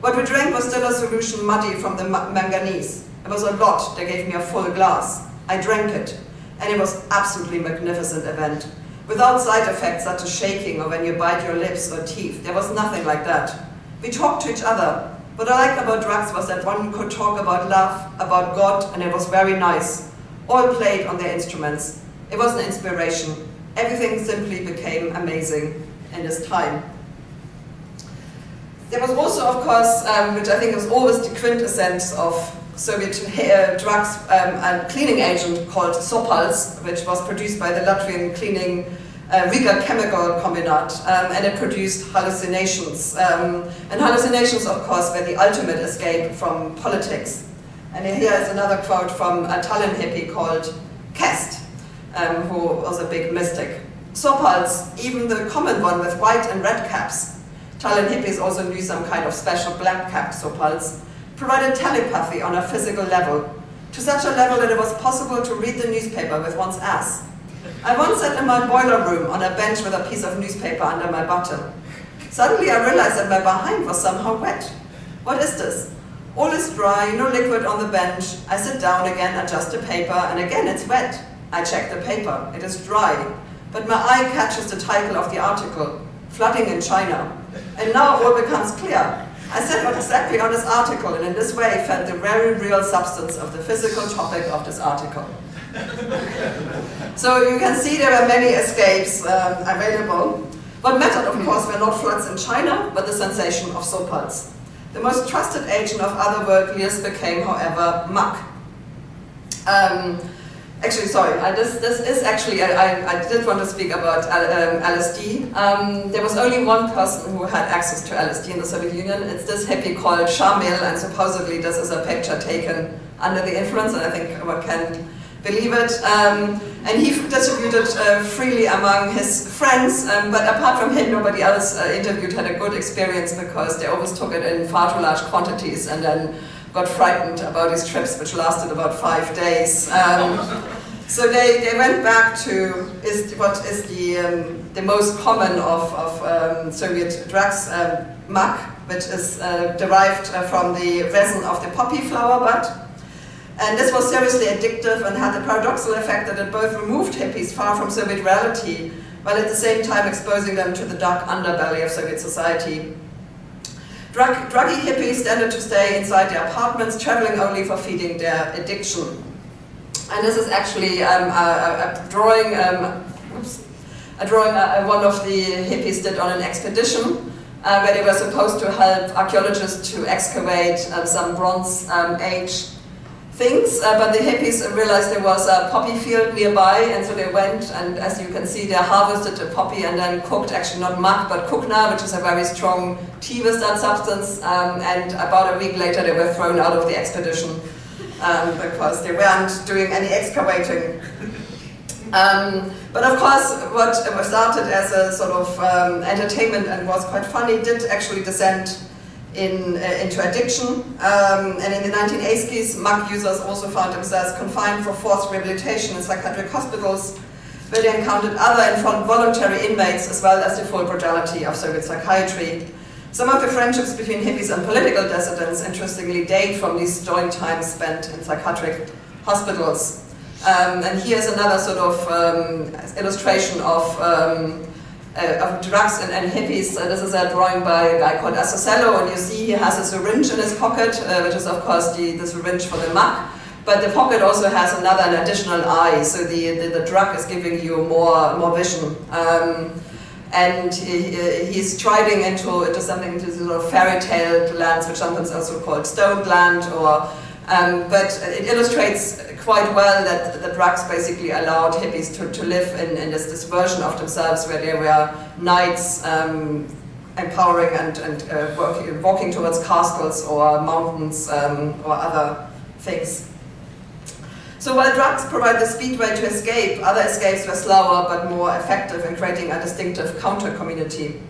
What we drank was still a solution muddy from the manganese. It was a lot, they gave me a full glass. I drank it, and it was absolutely magnificent event without side effects such as shaking or when you bite your lips or teeth. There was nothing like that. We talked to each other. What I liked about drugs was that one could talk about love, about God, and it was very nice. All played on their instruments. It was an inspiration. Everything simply became amazing in this time. There was also, of course, um, which I think was always the quintessence of Soviet uh, drugs um, and cleaning agent called Sopals, which was produced by the Latvian cleaning uh, Riga Chemical Combinat, um, and it produced hallucinations. Um, and hallucinations, of course, were the ultimate escape from politics. And here is another quote from a Tallinn hippie called Kest, um, who was a big mystic. Sopals, even the common one with white and red caps. Tallinn hippies also knew some kind of special black cap Sopals, provided telepathy on a physical level, to such a level that it was possible to read the newspaper with one's ass. I once sat in my boiler room on a bench with a piece of newspaper under my bottom. Suddenly I realized that my behind was somehow wet. What is this? All is dry, no liquid on the bench. I sit down again, adjust the paper, and again it's wet. I check the paper. It is dry. But my eye catches the title of the article, Flooding in China. And now all becomes clear. I said exactly on this article, and in this way felt the very real substance of the physical topic of this article. So you can see there were many escapes um, available. What mattered, of course, were not floods in China, but the sensation of Sopals. The most trusted agent of other worldliers became, however, mak. Um, actually, sorry, I, this, this is actually, I, I, did want to speak about um, LSD. Um, there was only one person who had access to LSD in the Soviet Union. It's this hippie called Shamil, and supposedly this is a picture taken under the influence, and I think one can believe it. Um, and he distributed uh, freely among his friends, um, but apart from him, nobody else uh, interviewed had a good experience because they always took it in far too large quantities and then got frightened about his trips, which lasted about five days. Um, so they, they went back to is what is the, um, the most common of, of um, Soviet drugs, um, mak, which is uh, derived uh, from the resin of the poppy flower bud. And this was seriously addictive and had the paradoxical effect that it both removed hippies far from Soviet reality, while at the same time exposing them to the dark underbelly of Soviet society. Drug, druggy hippies tended to stay inside their apartments, traveling only for feeding their addiction. And this is actually um, a, a, drawing, um, oops, a drawing uh, one of the hippies did on an expedition uh, where they were supposed to help archaeologists to excavate um, some Bronze um, Age things, uh, but the hippies realized there was a poppy field nearby, and so they went, and as you can see, they harvested the poppy and then cooked, actually not mak, but kukna, which is a very strong tea with that substance, um, and about a week later they were thrown out of the expedition um, because they weren't doing any excavating. (laughs) Um, but of course, what started as a sort of um, entertainment and was quite funny did actually descend in, uh, into addiction. Um, and in the 1980s, mak users also found themselves confined for forced rehabilitation in psychiatric hospitals, where they encountered other involuntary inmates as well as the full brutality of Soviet psychiatry. Some of the friendships between hippies and political dissidents, interestingly, date from these joint times spent in psychiatric hospitals. Um, and here's another sort of um, illustration of um, of drugs and, and hippies. Uh, this is a drawing by a guy called Assocello, and you see he has a syringe in his pocket, uh, which is of course the, the syringe for the mak. But the pocket also has another, an additional eye, so the, the, the drug is giving you more, more vision. Um, and he, he's striding into, into something, into sort of fairy tale lands, which sometimes also called stone land, or um, but it illustrates quite well that the drugs basically allowed hippies to, to live in, in this, this version of themselves where they were knights um, empowering and, and uh, walking towards castles or mountains um, or other things. So while drugs provide the speedway to escape, other escapes were slower but more effective in creating a distinctive counter-community.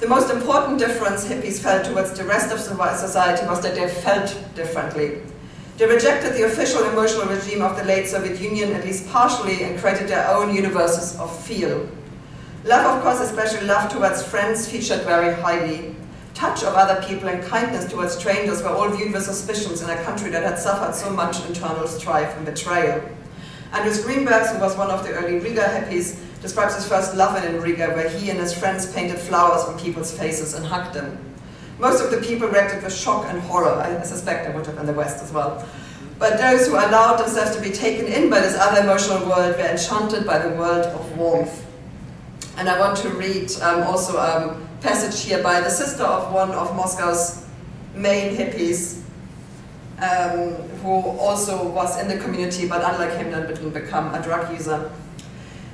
The most important difference hippies felt towards the rest of society was that they felt differently. They rejected the official emotional regime of the late Soviet Union, at least partially, and created their own universes of feel. Love, of course, especially love towards friends, featured very highly. Touch of other people and kindness towards strangers were all viewed with suspicions in a country that had suffered so much internal strife and betrayal. Andris Grinbergs, who was one of the early Riga hippies, describes his first love in Riga, where he and his friends painted flowers on people's faces and hugged them. Most of the people reacted with shock and horror. I suspect they would have in the West as well. But those who allowed themselves to be taken in by this other emotional world were enchanted by the world of warmth. And I want to read um, also a passage here by the sister of one of Moscow's main hippies, um, who also was in the community, but unlike him, didn't become a drug user.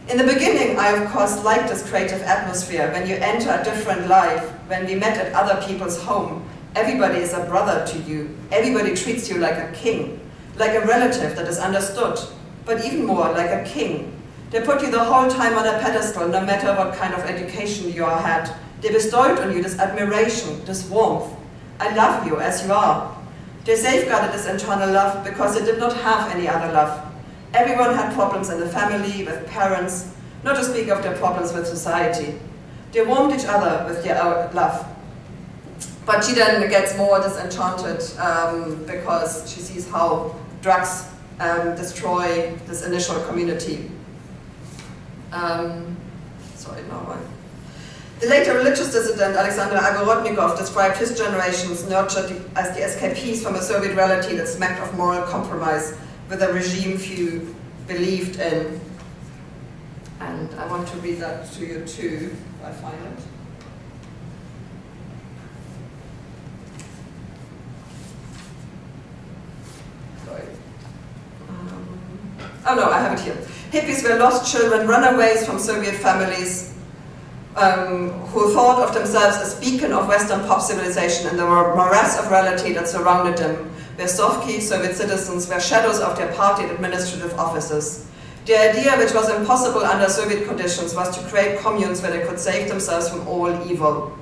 In the beginning, I of course liked this creative atmosphere, when you enter a different life, when we met at other people's home. Everybody is a brother to you. Everybody treats you like a king, like a relative that is understood, but even more, like a king. They put you the whole time on a pedestal, no matter what kind of education you are had. They bestowed on you this admiration, this warmth. I love you as you are. They safeguarded this internal love because they did not have any other love. Everyone had problems in the family, with parents, not to speak of their problems with society. They warmed each other with their love. But she then gets more disenchanted um, because she sees how drugs um, destroy this initial community. Um, sorry, no one. The later religious dissident Alexander Ogorodnikov described his generations nurtured as the escapees from a Soviet reality that smacked of moral compromise with a regime few believed in. And I want to read that to you too, if I find it. Sorry. Um, oh no, I have it here. Hippies were lost children, runaways from Soviet families, um, who thought of themselves as beacon of Western pop civilization and the morass of reality that surrounded them, were Sovki, Soviet citizens, were shadows of their party and administrative offices. The idea, which was impossible under Soviet conditions, was to create communes where they could save themselves from all evil.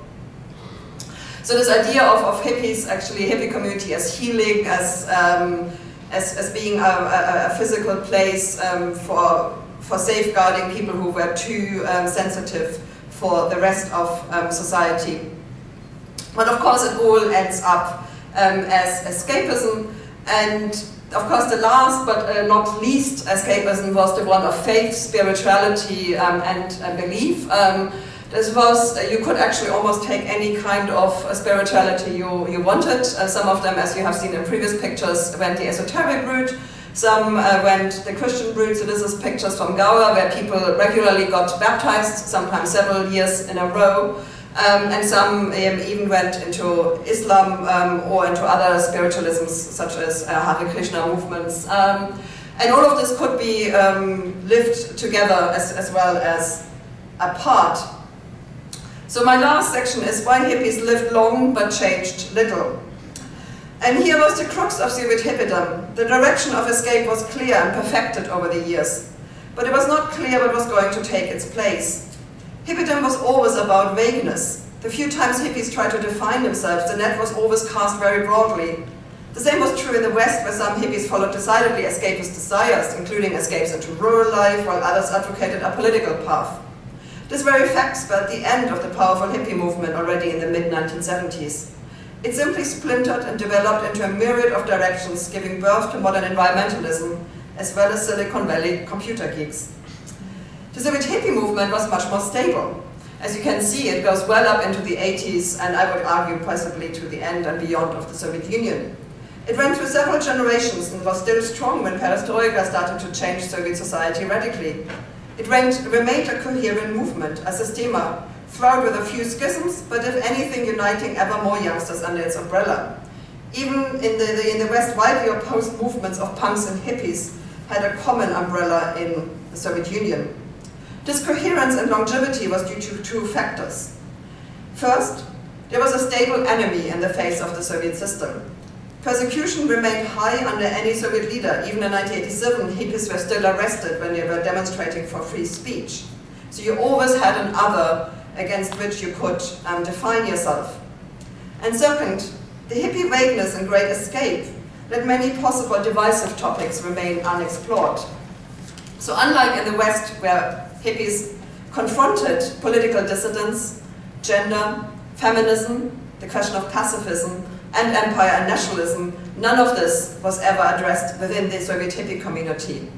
So this idea of, of hippies, actually hippie community as healing, as, um, as, as being a, a, a physical place um, for, for safeguarding people who were too um, sensitive for the rest of um, society. But of course it all ends up um, as escapism and of course the last but uh, not least escapism was the one of faith, spirituality um, and uh, belief. Um, this was, uh, you could actually almost take any kind of spirituality you, you wanted. Uh, some of them, as you have seen in previous pictures, went the esoteric route. Some uh, went the Christian route, so this is pictures from Goa where people regularly got baptized, sometimes several years in a row. Um, and some um, even went into Islam um, or into other spiritualisms such as uh, Hare Krishna movements. Um, and all of this could be um, lived together as, as well as apart. So my last section is why hippies lived long but changed little. And here was the crux of Soviet hippiedom. The direction of escape was clear and perfected over the years. But it was not clear what was going to take its place. Hippiedom was always about vagueness. The few times hippies tried to define themselves, the net was always cast very broadly. The same was true in the West, where some hippies followed decidedly escapist desires, including escapes into rural life, while others advocated a political path. This very fact spelled the end of the powerful hippie movement already in the mid-1970s. It simply splintered and developed into a myriad of directions, giving birth to modern environmentalism, as well as Silicon Valley computer geeks. The Soviet hippie movement was much more stable. As you can see, it goes well up into the 80s, and I would argue possibly to the end and beyond of the Soviet Union. It ran through several generations and was still strong when perestroika started to change Soviet society radically. It remained a coherent movement, a systema, fraught with a few schisms, but if anything uniting ever more youngsters under its umbrella. Even in the, the, in the West, widely opposed movements of punks and hippies had a common umbrella in the Soviet Union. This coherence and longevity was due to two factors. First, there was a stable enemy in the face of the Soviet system. Persecution remained high under any Soviet leader. Even in 1987, hippies were still arrested when they were demonstrating for free speech. So you always had an other against which you could um, define yourself. And second, the hippie vagueness and great escape let many possible divisive topics remain unexplored. So unlike in the West, where hippies confronted political dissidents, gender, feminism, the question of pacifism, and empire and nationalism, none of this was ever addressed within the Soviet hippie community.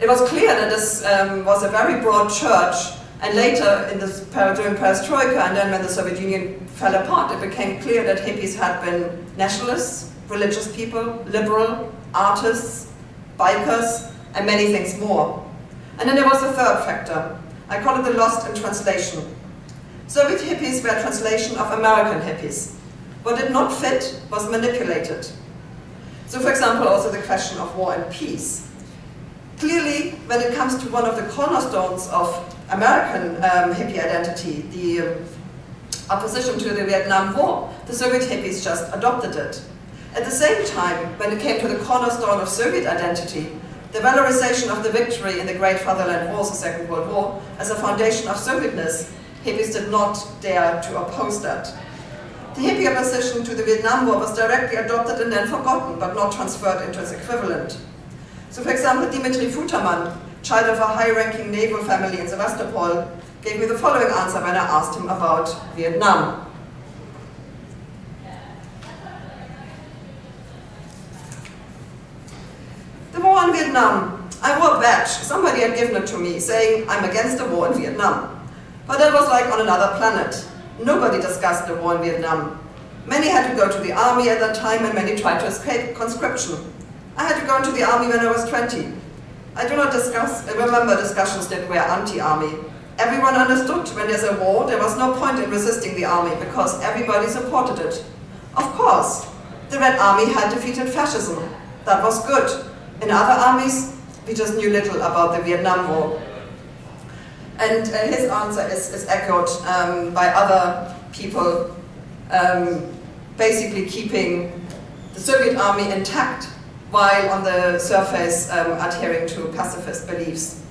It was clear that this um, was a very broad church and later, in this, during perestroika, and then when the Soviet Union fell apart, it became clear that hippies had been nationalists, religious people, liberal, artists, bikers, and many things more. And then there was a third factor. I call it the lost in translation. Soviet hippies were a translation of American hippies. What did not fit was manipulated. So for example, also the question of war and peace. Clearly, when it comes to one of the cornerstones of American um, hippie identity, the um, opposition to the Vietnam War, the Soviet hippies just adopted it. At the same time, when it came to the cornerstone of Soviet identity, the valorization of the victory in the Great Fatherland Wars, the Second World War, as a foundation of Sovietness, hippies did not dare to oppose that. The hippie opposition to the Vietnam War was directly adopted and then forgotten, but not transferred into its equivalent. So for example, Dimitri Futerman, child of a high-ranking naval family in Sevastopol, gave me the following answer when I asked him about Vietnam. The war in Vietnam. I wore a badge. Somebody had given it to me, saying I'm against the war in Vietnam. But that was like on another planet. Nobody discussed the war in Vietnam. Many had to go to the army at that time and many tried to escape conscription. I had to go into the army when I was 20. I do not discuss, remember discussions that were anti-army. Everyone understood when there's a war, there was no point in resisting the army because everybody supported it. Of course, the Red Army had defeated fascism. That was good. In other armies, we just knew little about the Vietnam War. And uh, his answer is, is echoed um, by other people, um, basically keeping the Soviet army intact while on the surface um, adhering to pacifist beliefs.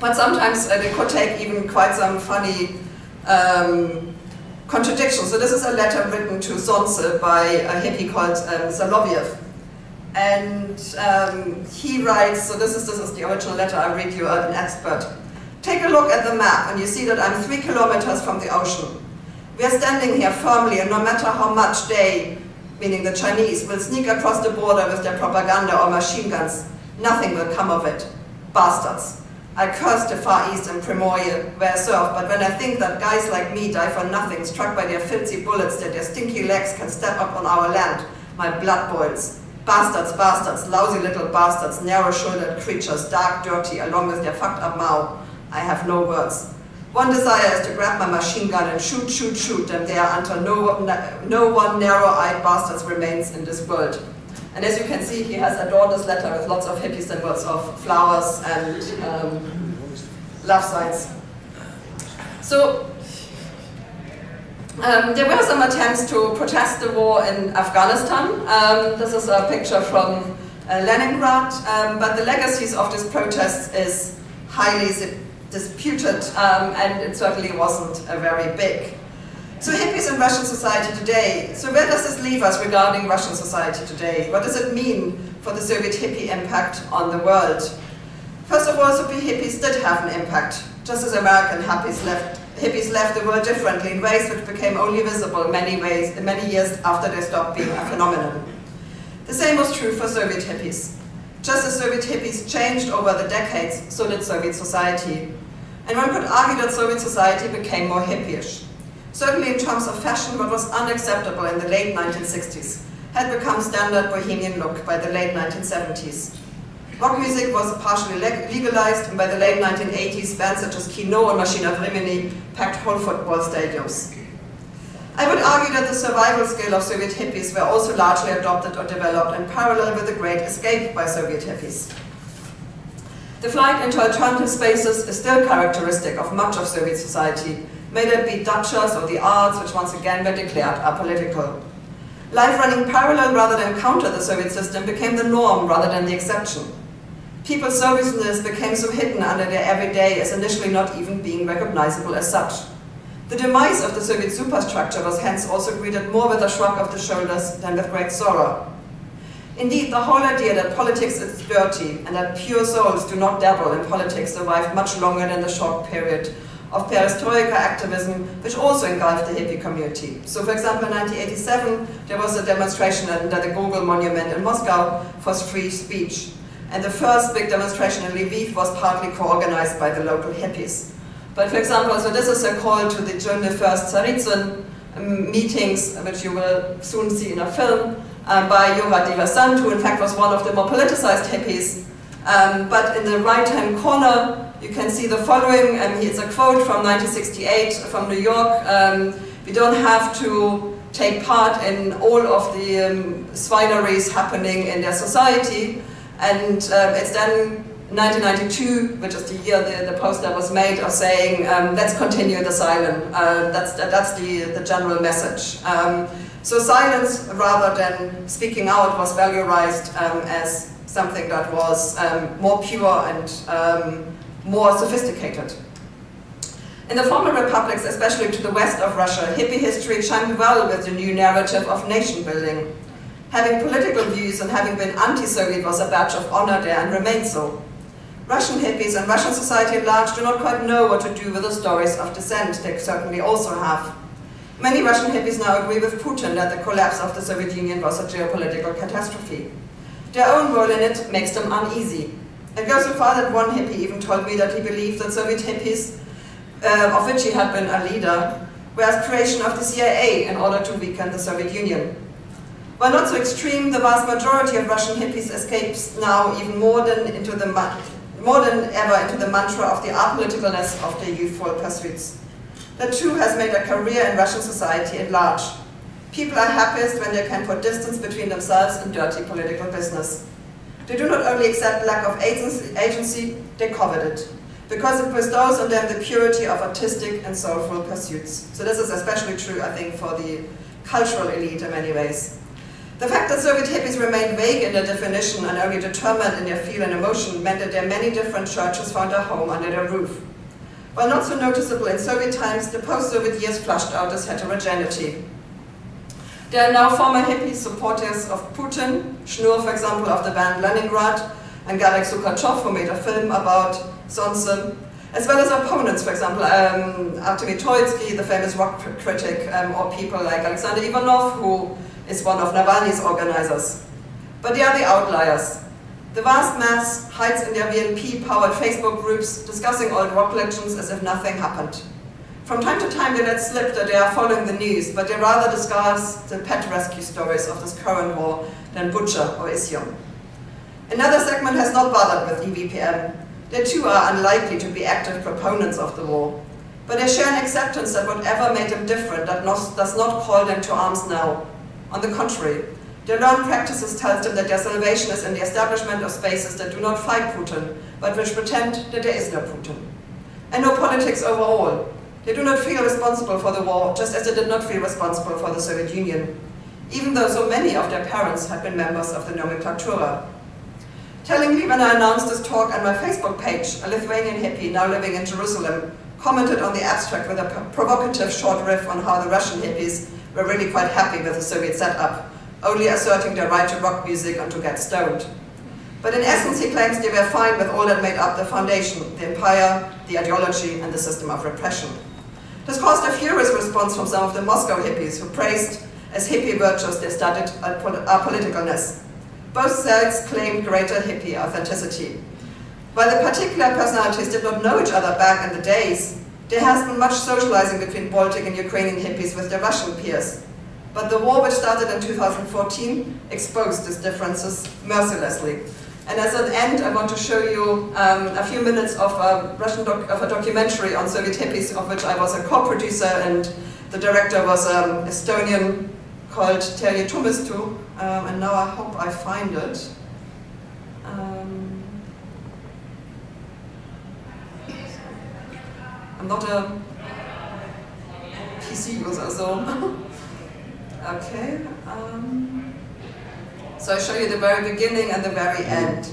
But sometimes uh, they could take even quite some funny um, contradictions. So this is a letter written to Solnze by a hippie called um, Soloviev. And um, he writes, so this is, this is the original letter, I read you, an expert. Take a look at the map and you see that I'm three kilometers from the ocean. We are standing here firmly and no matter how much they, meaning the Chinese, will sneak across the border with their propaganda or machine guns, nothing will come of it. Bastards. I curse the Far East and Primorje, where I serve, but when I think that guys like me die for nothing, struck by their filthy bullets, that their stinky legs can step up on our land, my blood boils. Bastards, bastards, lousy little bastards, narrow-shouldered creatures, dark, dirty, along with their fucked up mouth. I have no words. One desire is to grab my machine gun and shoot, shoot, shoot them there until no, no one narrow-eyed bastards remains in this world. And as you can see, he has adorned this letter with lots of hippie symbols of flowers and um, love signs. So um, there were some attempts to protest the war in Afghanistan. Um, this is a picture from uh, Leningrad, um, but the legacies of these protests is highly disputed, um, and it certainly wasn't a very big. So hippies in Russian society today, so where does this leave us regarding Russian society today? What does it mean for the Soviet hippie impact on the world? First of all, Soviet hippies did have an impact, just as American hippies left hippies left the world differently in ways which became only visible many ways, many years after they stopped being a phenomenon. The same was true for Soviet hippies. Just as Soviet hippies changed over the decades, so did Soviet society. And one could argue that Soviet society became more hippyish. Certainly in terms of fashion, what was unacceptable in the late 1960s had become standard bohemian look by the late 1970s. Rock music was partially legalized, and by the late 1980s, bands such as Kino and Mashina Vremeni packed whole football stadiums. I would argue that the survival skill of Soviet hippies were also largely adopted or developed in parallel with the Great Escape by Soviet hippies. The flight into alternative spaces is still characteristic of much of Soviet society, may it be dachas or the arts, which once again were declared apolitical. Life running parallel rather than counter the Soviet system became the norm rather than the exception. People's serviceness became so hidden under their everyday as initially not even being recognizable as such. The demise of the Soviet superstructure was hence also greeted more with a shrug of the shoulders than with great sorrow. Indeed, the whole idea that politics is dirty and that pure souls do not dabble in politics survived much longer than the short period of perestroika activism, which also engulfed the hippie community. So for example, in 1987, there was a demonstration under the Gogol Monument in Moscow for free speech. And the first big demonstration in Lviv was partly co-organized by the local hippies. But for example, so this is a call to the June the 1st Tsaritsyn um, meetings, which you will soon see in a film, um, by Yoga Devasant, who in fact was one of the more politicized hippies. Um, but in the right-hand corner, you can see the following, and it's a quote from 1968 from New York. Um, we don't have to take part in all of the um, swineries happening in their society. And um, it's then 1992, which is the year the, the poster was made, of saying, um, let's continue the silence. Uh, that's that's the, the general message. So silence, rather than speaking out, was valorized um, as something that was um, more pure and um, more sophisticated. In the former republics, especially to the west of Russia, hippie history chimed well with the new narrative of nation building. Having political views and having been anti-Soviet was a badge of honor there and remains so. Russian hippies and Russian society at large do not quite know what to do with the stories of dissent they certainly also have. Many Russian hippies now agree with Putin that the collapse of the Soviet Union was a geopolitical catastrophe. Their own role in it makes them uneasy. It goes so far that one hippie even told me that he believed that Soviet hippies, uh, of which he had been a leader, were a creation of the CIA in order to weaken the Soviet Union. While not so extreme, the vast majority of Russian hippies escapes now even more than into the more than ever into the mantra of the apoliticalness of their youthful pursuits. That too has made a career in Russian society at large. People are happiest when they can put distance between themselves and dirty political business. They do not only accept lack of agency, they covet it, because it bestows on them the purity of artistic and soulful pursuits. So this is especially true, I think, for the cultural elite in many ways. The fact that Soviet hippies remained vague in their definition and only determined in their feel and emotion meant that their many different churches found a home under their roof. While not so noticeable in Soviet times, the post-Soviet years flushed out this heterogeneity. There are now former hippie supporters of Putin, Schnur, for example, of the band Leningrad, and Garik Sukachev, who made a film about Solnze, as well as opponents, for example, um, Artemy Troitsky, the famous rock critic, um, or people like Alexander Ivanov, who is one of Navalny's organizers. But they are the outliers. The vast mass hides in their VPN-powered Facebook groups discussing old rock legends as if nothing happened. From time to time they let slip that they are following the news, but they rather discuss the pet rescue stories of this current war than Bucha or Izium. Another segment has not bothered with EVPM. They too are unlikely to be active proponents of the war. But they share an acceptance that whatever made them different that not, does not call them to arms now. On the contrary, their learned practices tells them that their salvation is in the establishment of spaces that do not fight Putin, but which pretend that there is no Putin. And no politics overall, they do not feel responsible for the war, just as they did not feel responsible for the Soviet Union, even though so many of their parents had been members of the Nomenklatura. Tellingly, when I announced this talk on my Facebook page, a Lithuanian hippie now living in Jerusalem commented on the abstract with a provocative short riff on how the Russian hippies were really quite happy with the Soviet setup, only asserting their right to rock music and to get stoned. But in essence, he claims they were fine with all that made up the foundation, the empire, the ideology, and the system of repression. This caused a furious response from some of the Moscow hippies who praised as hippie virtues their studied apoliticalness. Uh, Both sides claimed greater hippie authenticity. While the particular personalities did not know each other back in the days, there has been much socializing between Baltic and Ukrainian hippies with their Russian peers. But the war, which started in 2014, exposed these differences mercilessly. And as an end, I want to show you um, a few minutes of a Russian of a documentary on Soviet hippies, of which I was a co-producer, and the director was an um, Estonian called Terje Toomistu. Um, and now I hope I find it. Um, I'm not a PC user, so (laughs) okay. Um, so I show you the very beginning and the very end.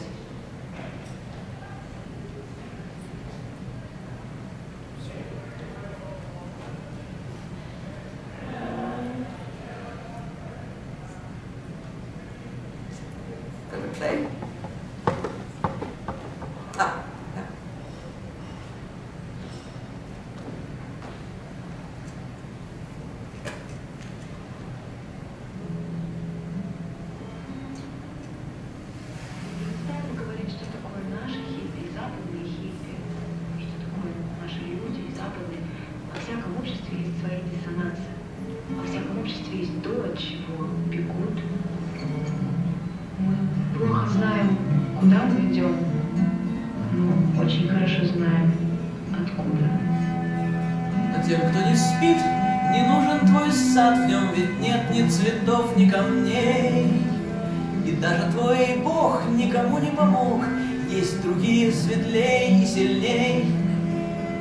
Куда мы идем? Но очень хорошо знаем, откуда. А тем, кто не спит, не нужен твой сад, в нем ведь нет ни цветов, ни камней. И даже твой Бог никому не помог, есть другие светлей и сильней.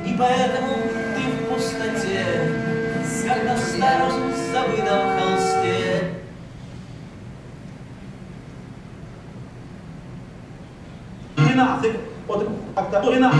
И поэтому ты в пустоте, как на старом завыдом холсте. هنا على فكرة. هنا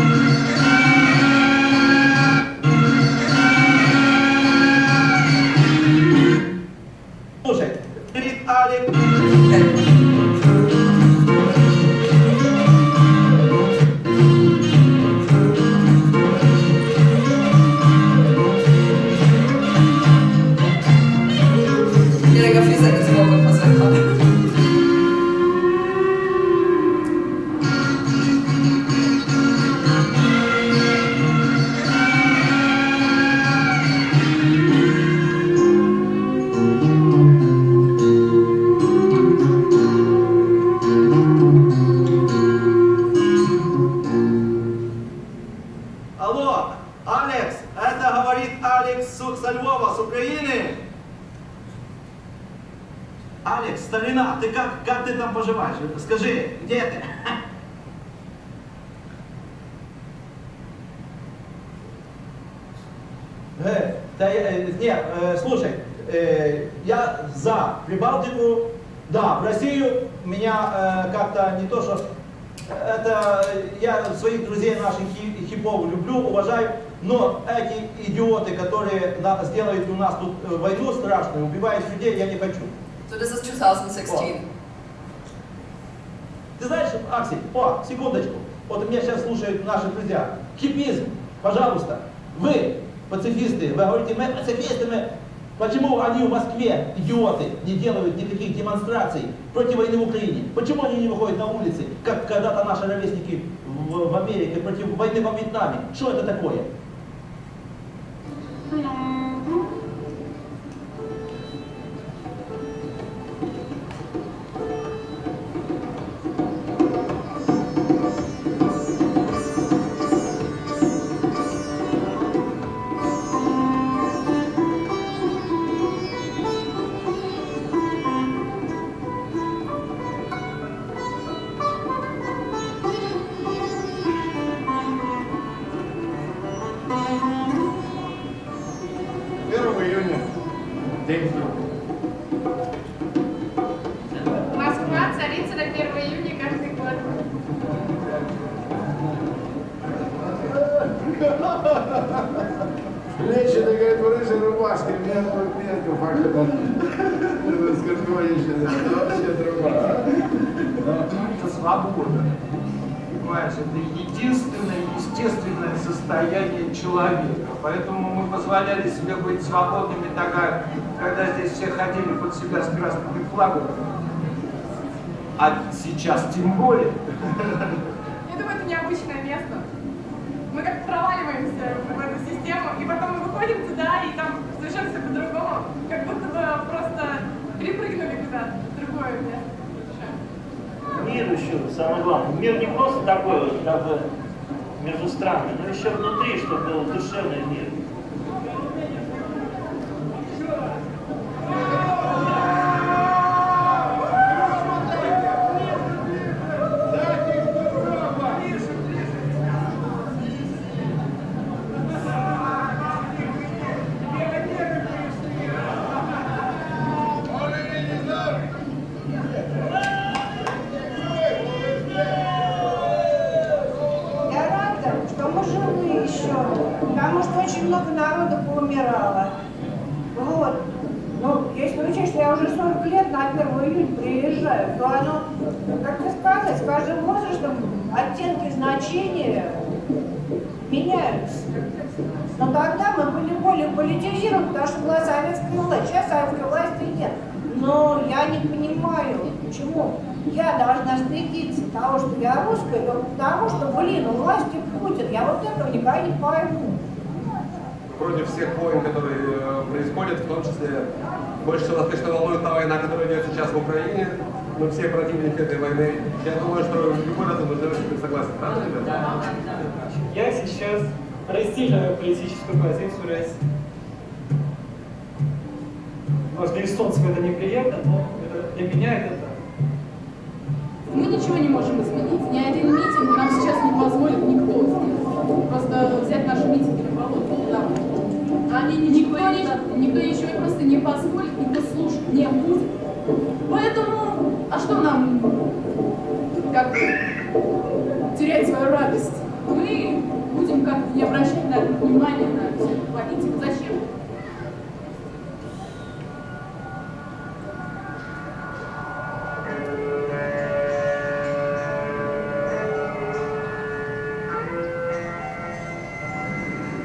цепистами, почему они в Москве, идиоты, не делают никаких демонстраций против войны в Украине? Почему они не выходят на улицы, как когда-то наши ровесники в, в Америке против войны во Вьетнаме? Что это такое? Я сейчас разделяю политическую позицию России. Может, для эстонцев это неприятно, но это, для меня это так. Мы ничего не можем изменить. Ни один митинг нам сейчас не позволит никто сделать. Просто взять наши митинги на болото. Да. Они ничего никто, не, никто ничего просто не позволит, никто слушать не будет. Поэтому, а что нам? Как терять свою радость. Мы будем как не обращать на это внимание на всю эту политику. Зачем?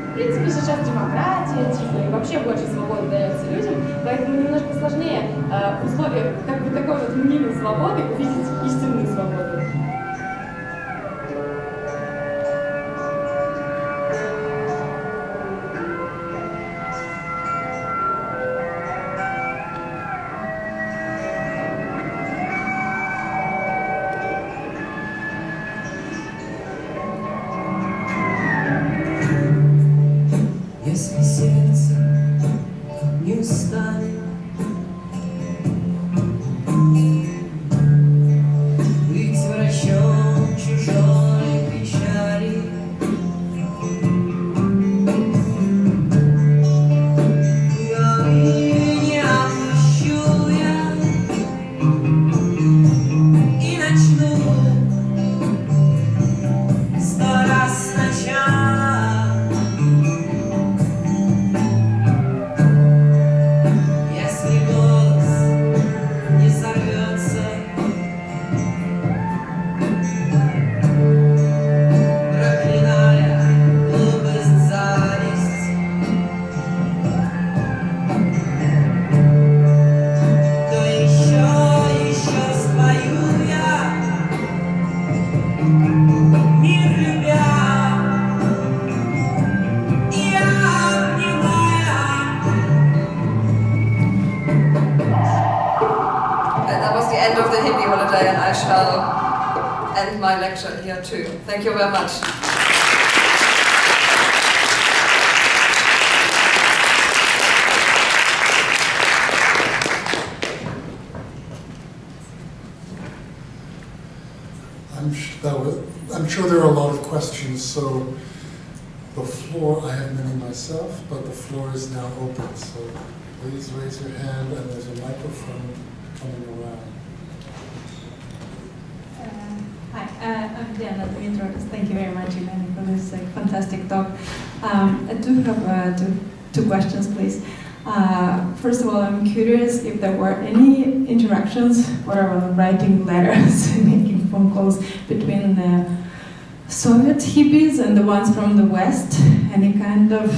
В принципе, сейчас демократия, типа, и вообще больше свободы дается людям, поэтому немножко сложнее э, условия как бы такой вот мнимой свободы увидеть Thank you very much. I'm, was, I'm sure there are a lot of questions, so the floor, I have many myself, but the floor is now open, so please raise your hand, and there's a microphone coming around. Uh, I'm Diana. Thank you very much, Eleni, for this uh, fantastic talk. Um, I do have uh, two, two questions, please. Uh, first of all, I'm curious if there were any interactions or uh, writing letters, (laughs) making phone calls between the Soviet hippies and the ones from the West. Any kind of,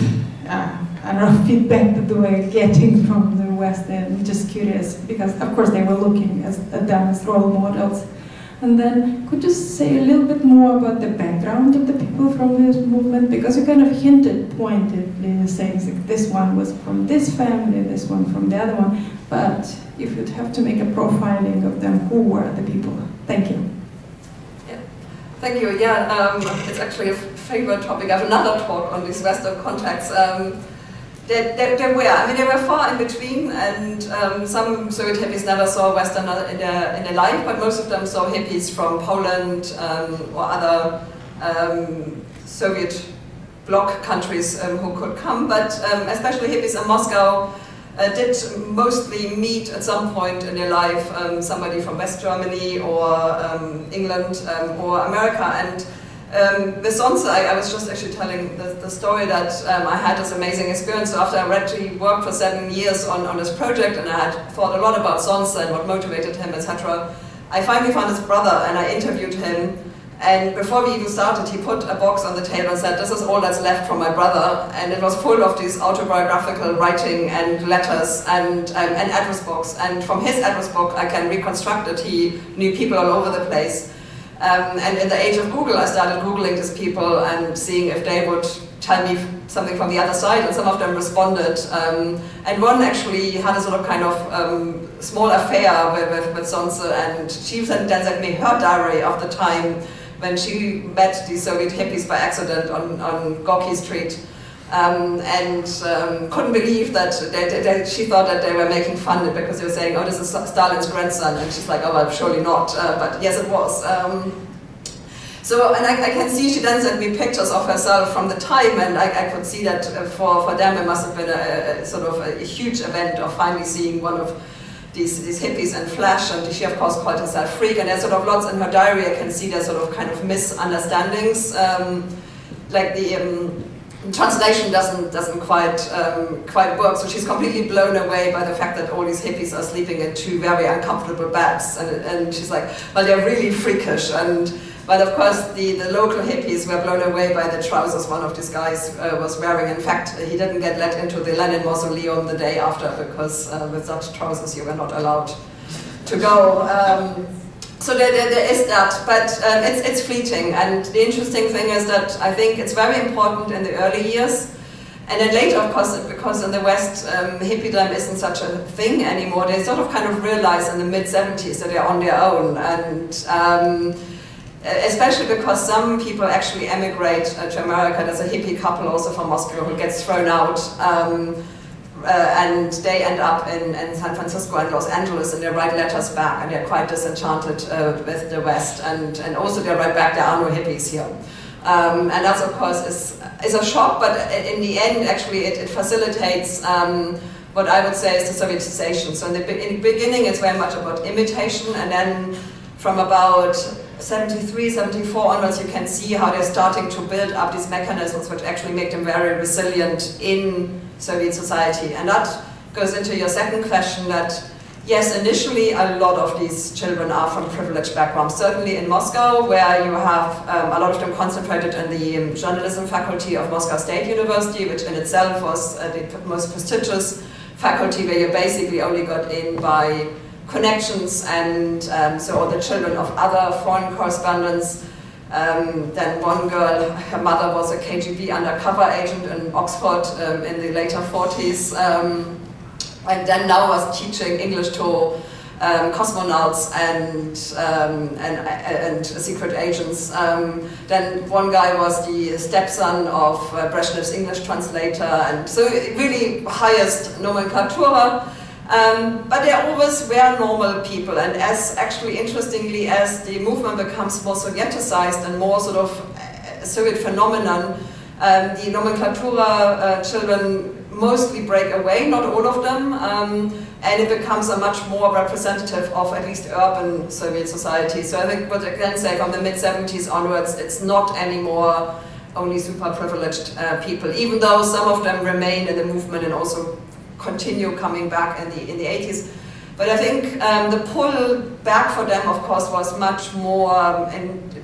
uh, I don't know, (laughs) feedback that they were getting from the West. And just curious because, of course, they were looking as, at them as role models. And then, could you say a little bit more about the background of the people from this movement? Because you kind of hinted pointedly, saying like, this one was from this family, this one from the other one. But if you'd have to make a profiling of them, who were the people? Thank you. Thank you. Yeah, um, it's actually a favorite topic. I have another talk on these Western contacts. Um, there, there, there, were, I mean, they were far in between, and um, some Soviet hippies never saw Western in their, in their life, but most of them saw hippies from Poland um, or other um, Soviet bloc countries um, who could come, but especially hippies in Moscow uh, did mostly meet at some point in their life um, somebody from West Germany or um, England um, or America. And um, with Solnze, I, I, was just actually telling the, the story that um, I had this amazing experience. So after I actually worked for seven years on, on this project and I had thought a lot about Solnze and what motivated him, etc., I finally found his brother and I interviewed him and before we even started, he put a box on the table and said, this is all that's left from my brother. And it was full of these autobiographical writing and letters and um, an address box. And from his address book, I can reconstruct it. He knew people all over the place. Um, and in the age of Google, I started Googling these people and seeing if they would tell me something from the other side, and some of them responded. Um, and one actually had a sort of kind of um, small affair with, with, with and she then sent me her diary of the time when she met the Soviet hippies by accident on, on Gorky Street. Um, and um, couldn't believe that they, they, they, she thought that they were making fun of it because they were saying, oh, this is Stalin's grandson. And she's like, oh, well, surely not. Uh, but yes, it was. Um, so, and I, I, can see she then sent me pictures of herself from the time, and I, I could see that uh, for, for them it must have been a, a sort of a, a huge event of finally seeing one of these, these hippies and flash, and she of course called herself freak, and there's sort of lots in her diary, I can see there's sort of kind of misunderstandings, um, like the um, translation doesn't doesn't quite um, quite work, so she's completely blown away by the fact that all these hippies are sleeping in two very uncomfortable beds, and, and she's like, well, they're really freakish, and but of course, the, the local hippies were blown away by the trousers one of these guys uh, was wearing. In fact, he didn't get let into the Lenin Mausoleum the day after because uh, with such trousers you were not allowed to go. Um, so there, there, there is that, but um, it's, it's fleeting. And the interesting thing is that I think it's very important in the early years and then later, of course, because in the West, um, hippiedom isn't such a thing anymore, they sort of kind of realize in the mid-70s that they're on their own. And um, especially because some people actually emigrate uh, to America. There's a hippie couple also from Moscow who gets thrown out um, uh, and they end up in, in, San Francisco and Los Angeles and they write letters back and they're quite disenchanted uh, with the West and, and also they write back there are no hippies here. Um, and that of course is, is a shock but in the end actually it, it facilitates um, what I would say is the Sovietization. So in the, in the beginning it's very much about imitation and then from about 73, 74 onwards, you can see how they're starting to build up these mechanisms which actually make them very resilient in Soviet society. And that goes into your second question that, yes, initially a lot of these children are from privileged backgrounds. Certainly in Moscow, where you have um, a lot of them concentrated in the um, journalism faculty of Moscow State University, which in itself was uh, the most prestigious faculty where you basically only got in by connections and um, so all the children of other foreign correspondents. Um, then one girl, her mother was a KGB undercover agent in Oxford um, in the later 40s. Um, and then now was teaching English to um, cosmonauts and, um, and, and secret agents. Um, then one guy was the stepson of uh, Brezhnev's English translator, and so really highest nomenclatura. Um, but they always were normal people, and as actually interestingly, as the movement becomes more Sovieticized and more sort of Soviet phenomenon, um, the nomenclatura uh, children mostly break away, not all of them, um, and it becomes a much more representative of at least urban Soviet society. So I think what I can say from the mid 70s onwards, it's not anymore only super privileged uh, people, even though some of them remain in the movement and also continue coming back in the in the 80s. But I think um, the pull back for them, of course, was much more um,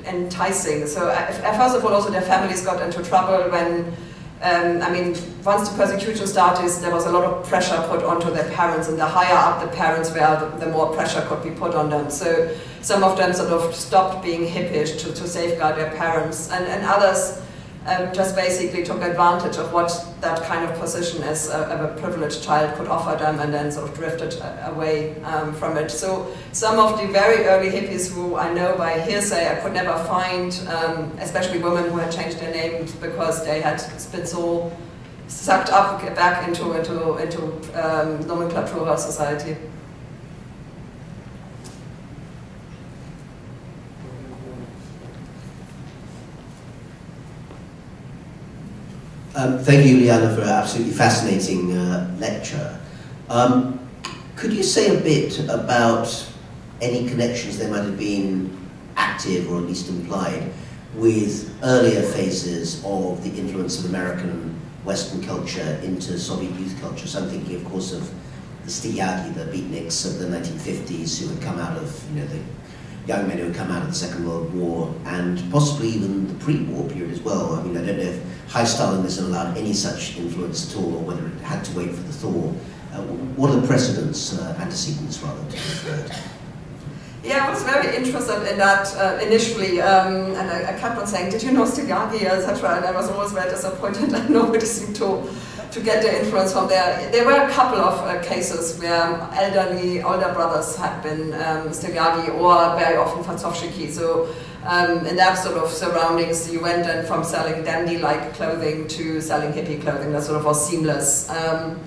enticing. So uh, first of all, also their families got into trouble when um, I mean, once the persecution started, there was a lot of pressure put onto their parents, and the higher up the parents were, the, the more pressure could be put on them. So some of them sort of stopped being hippish to, to safeguard their parents, and, and others um, just basically took advantage of what that kind of position as a, a privileged child could offer them and then sort of drifted away um, from it. So some of the very early hippies who I know by hearsay I could never find, um, especially women who had changed their names because they had been so sucked up back into, into, into um, nomenclatura society. Um, thank you, Liana, for an absolutely fascinating uh, lecture. Um, could you say a bit about any connections there might have been active or at least implied with earlier phases of the influence of American Western culture into Soviet youth culture? So I'm thinking, of course, of the Stiliagi, the beatniks of the 1950s who had come out of, you know, the young men who had come out of the Second World War and possibly even the pre-war period as well. I mean, I don't know if high Stalinism allowed any such influence at all, or whether it had to wait for the thaw. Uh, what are the precedents, uh, antecedents rather, to the Yeah, I was very interested in that uh, initially, um, and I, I, kept on saying, "Did you know Stiliagi, etc." And I was always very disappointed (laughs) that nobody seemed to to get their influence from there. There were a couple of uh, cases where elderly older brothers had been um, or very often fartsovshchiki. So um, in that sort of surroundings, you went then from selling dandy-like clothing to selling hippie clothing. That sort of was seamless. Um,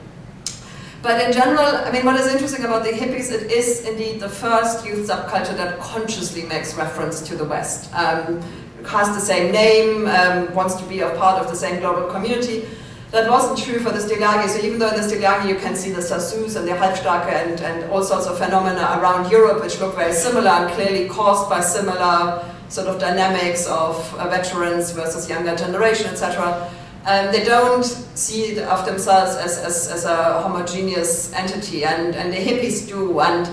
but in general, I mean, what is interesting about the hippies, it is indeed the first youth subculture that consciously makes reference to the West. Um, has the same name, um, wants to be a part of the same global community. That wasn't true for the Stiliagi. So even though in the Stiliagi you can see the Zazous and the Halbstarke and, and all sorts of phenomena around Europe which look very similar and clearly caused by similar sort of dynamics of uh, veterans versus younger generation, etc. Um, they don't see it of themselves as, as, as a homogeneous entity, and, and the hippies do. And,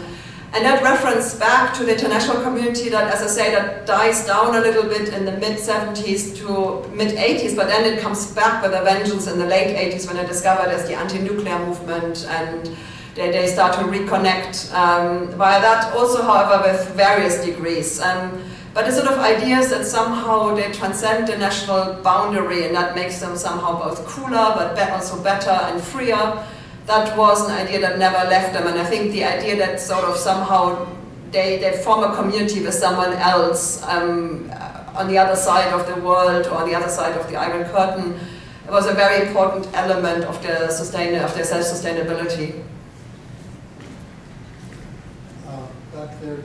and that reference back to the international community that, as I say, that dies down a little bit in the mid-70s to mid-80s, but then it comes back with a vengeance in the late 80s when they discovered as the anti-nuclear movement and they, they start to reconnect um, via that also, however, with various degrees. Um, but the sort of ideas that somehow they transcend the national boundary and that makes them somehow both cooler but also better and freer, that was an idea that never left them. And I think the idea that sort of somehow they, they form a community with someone else um, on the other side of the world or on the other side of the Iron Curtain was a very important element of their, sustain, of their self-sustainability. Uh, back there,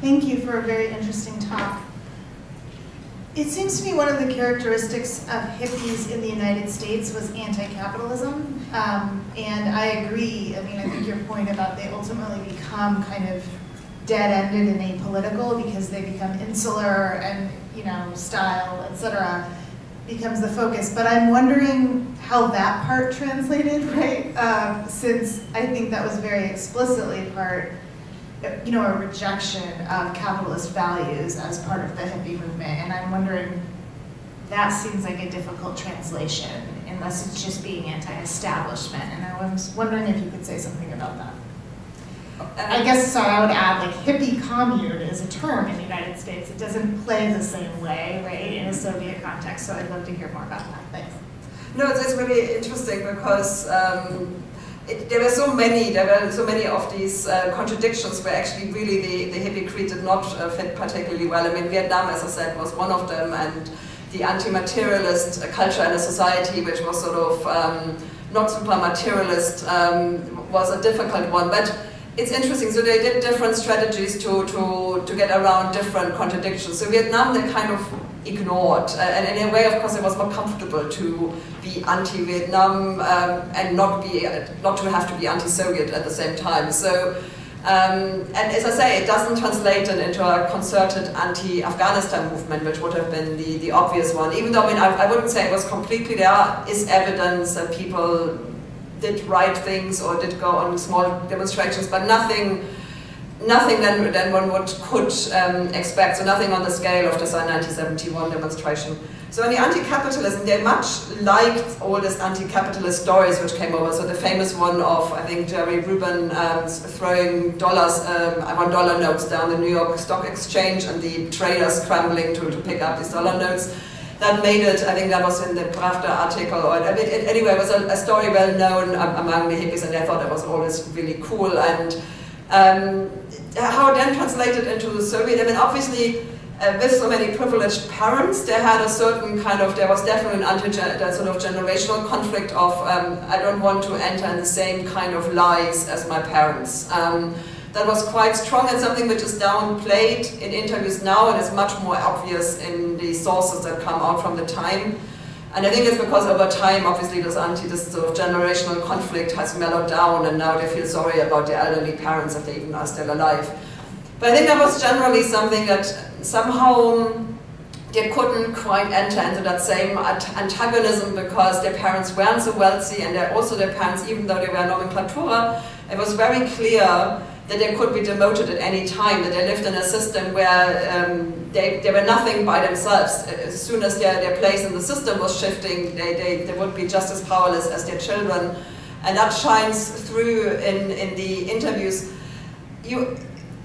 Thank you for a very interesting talk. It seems to me one of the characteristics of hippies in the United States was anti-capitalism, um, and I agree. I mean, I think your point about they ultimately become kind of dead-ended and apolitical because they become insular and you know style, etc., becomes the focus. But I'm wondering how that part translated, (laughs) right? Um, since I think that was very explicitly part you know, a rejection of capitalist values as part of the hippie movement. And I'm wondering, that seems like a difficult translation unless it's just being anti-establishment. And I was wondering if you could say something about that. I guess, so I would add, like hippie commune is a term in the United States. It doesn't play the same way, right, in a Soviet context, so I'd love to hear more about that. Thanks. No, it's, it's really interesting because um, it, there were so many, there were so many of these uh, contradictions where actually really the, the hippie creed did not uh, fit particularly well. I mean, Vietnam, as I said, was one of them, and the anti-materialist culture in a society which was sort of um, not super materialist um, was a difficult one. But it's interesting, so they did different strategies to, to, to get around different contradictions. So Vietnam, they kind of ignored, uh, and in a way, of course, it was more comfortable to be anti-Vietnam um, and not be, not to have to be anti-Soviet at the same time. So um, and as I say, it doesn't translate into a concerted anti-Afghanistan movement, which would have been the, the obvious one. Even though, I mean, I, I wouldn't say it was completely, there is evidence that people did right things or did go on small demonstrations, but nothing nothing than, than one would, could um, expect, so nothing on the scale of the 1971 demonstration. So in the anti-capitalism, they much liked all these anti-capitalist stories which came over. So the famous one of, I think, Jerry Rubin um, throwing dollars, um, one dollar notes down the New York Stock Exchange and the traders scrambling to, to pick up these dollar notes. That made it, I think that was in the Pravda article, or I mean, it, anyway, it was a, a story well known among the hippies and they thought it was always really cool. And um, how it then translated into the Soviet, I mean, obviously, uh, with so many privileged parents, there had a certain kind of, there was definitely an anti sort of generational conflict of, um, I don't want to enter in the same kind of lies as my parents. Um, that was quite strong and something which is downplayed in interviews now and is much more obvious in the sources that come out from the time. And I think it's because over time, obviously, this anti, this sort of generational conflict has mellowed down, and now they feel sorry about their elderly parents if they even are still alive. But I think that was generally something that somehow they couldn't quite enter into that same antagonism because their parents weren't so wealthy, and also their parents, even though they were nomenclatura, it was very clear that they could be demoted at any time, that they lived in a system where um, they, they were nothing by themselves. As soon as their, their place in the system was shifting, they, they, they would be just as powerless as their children. And that shines through in, in the interviews. You,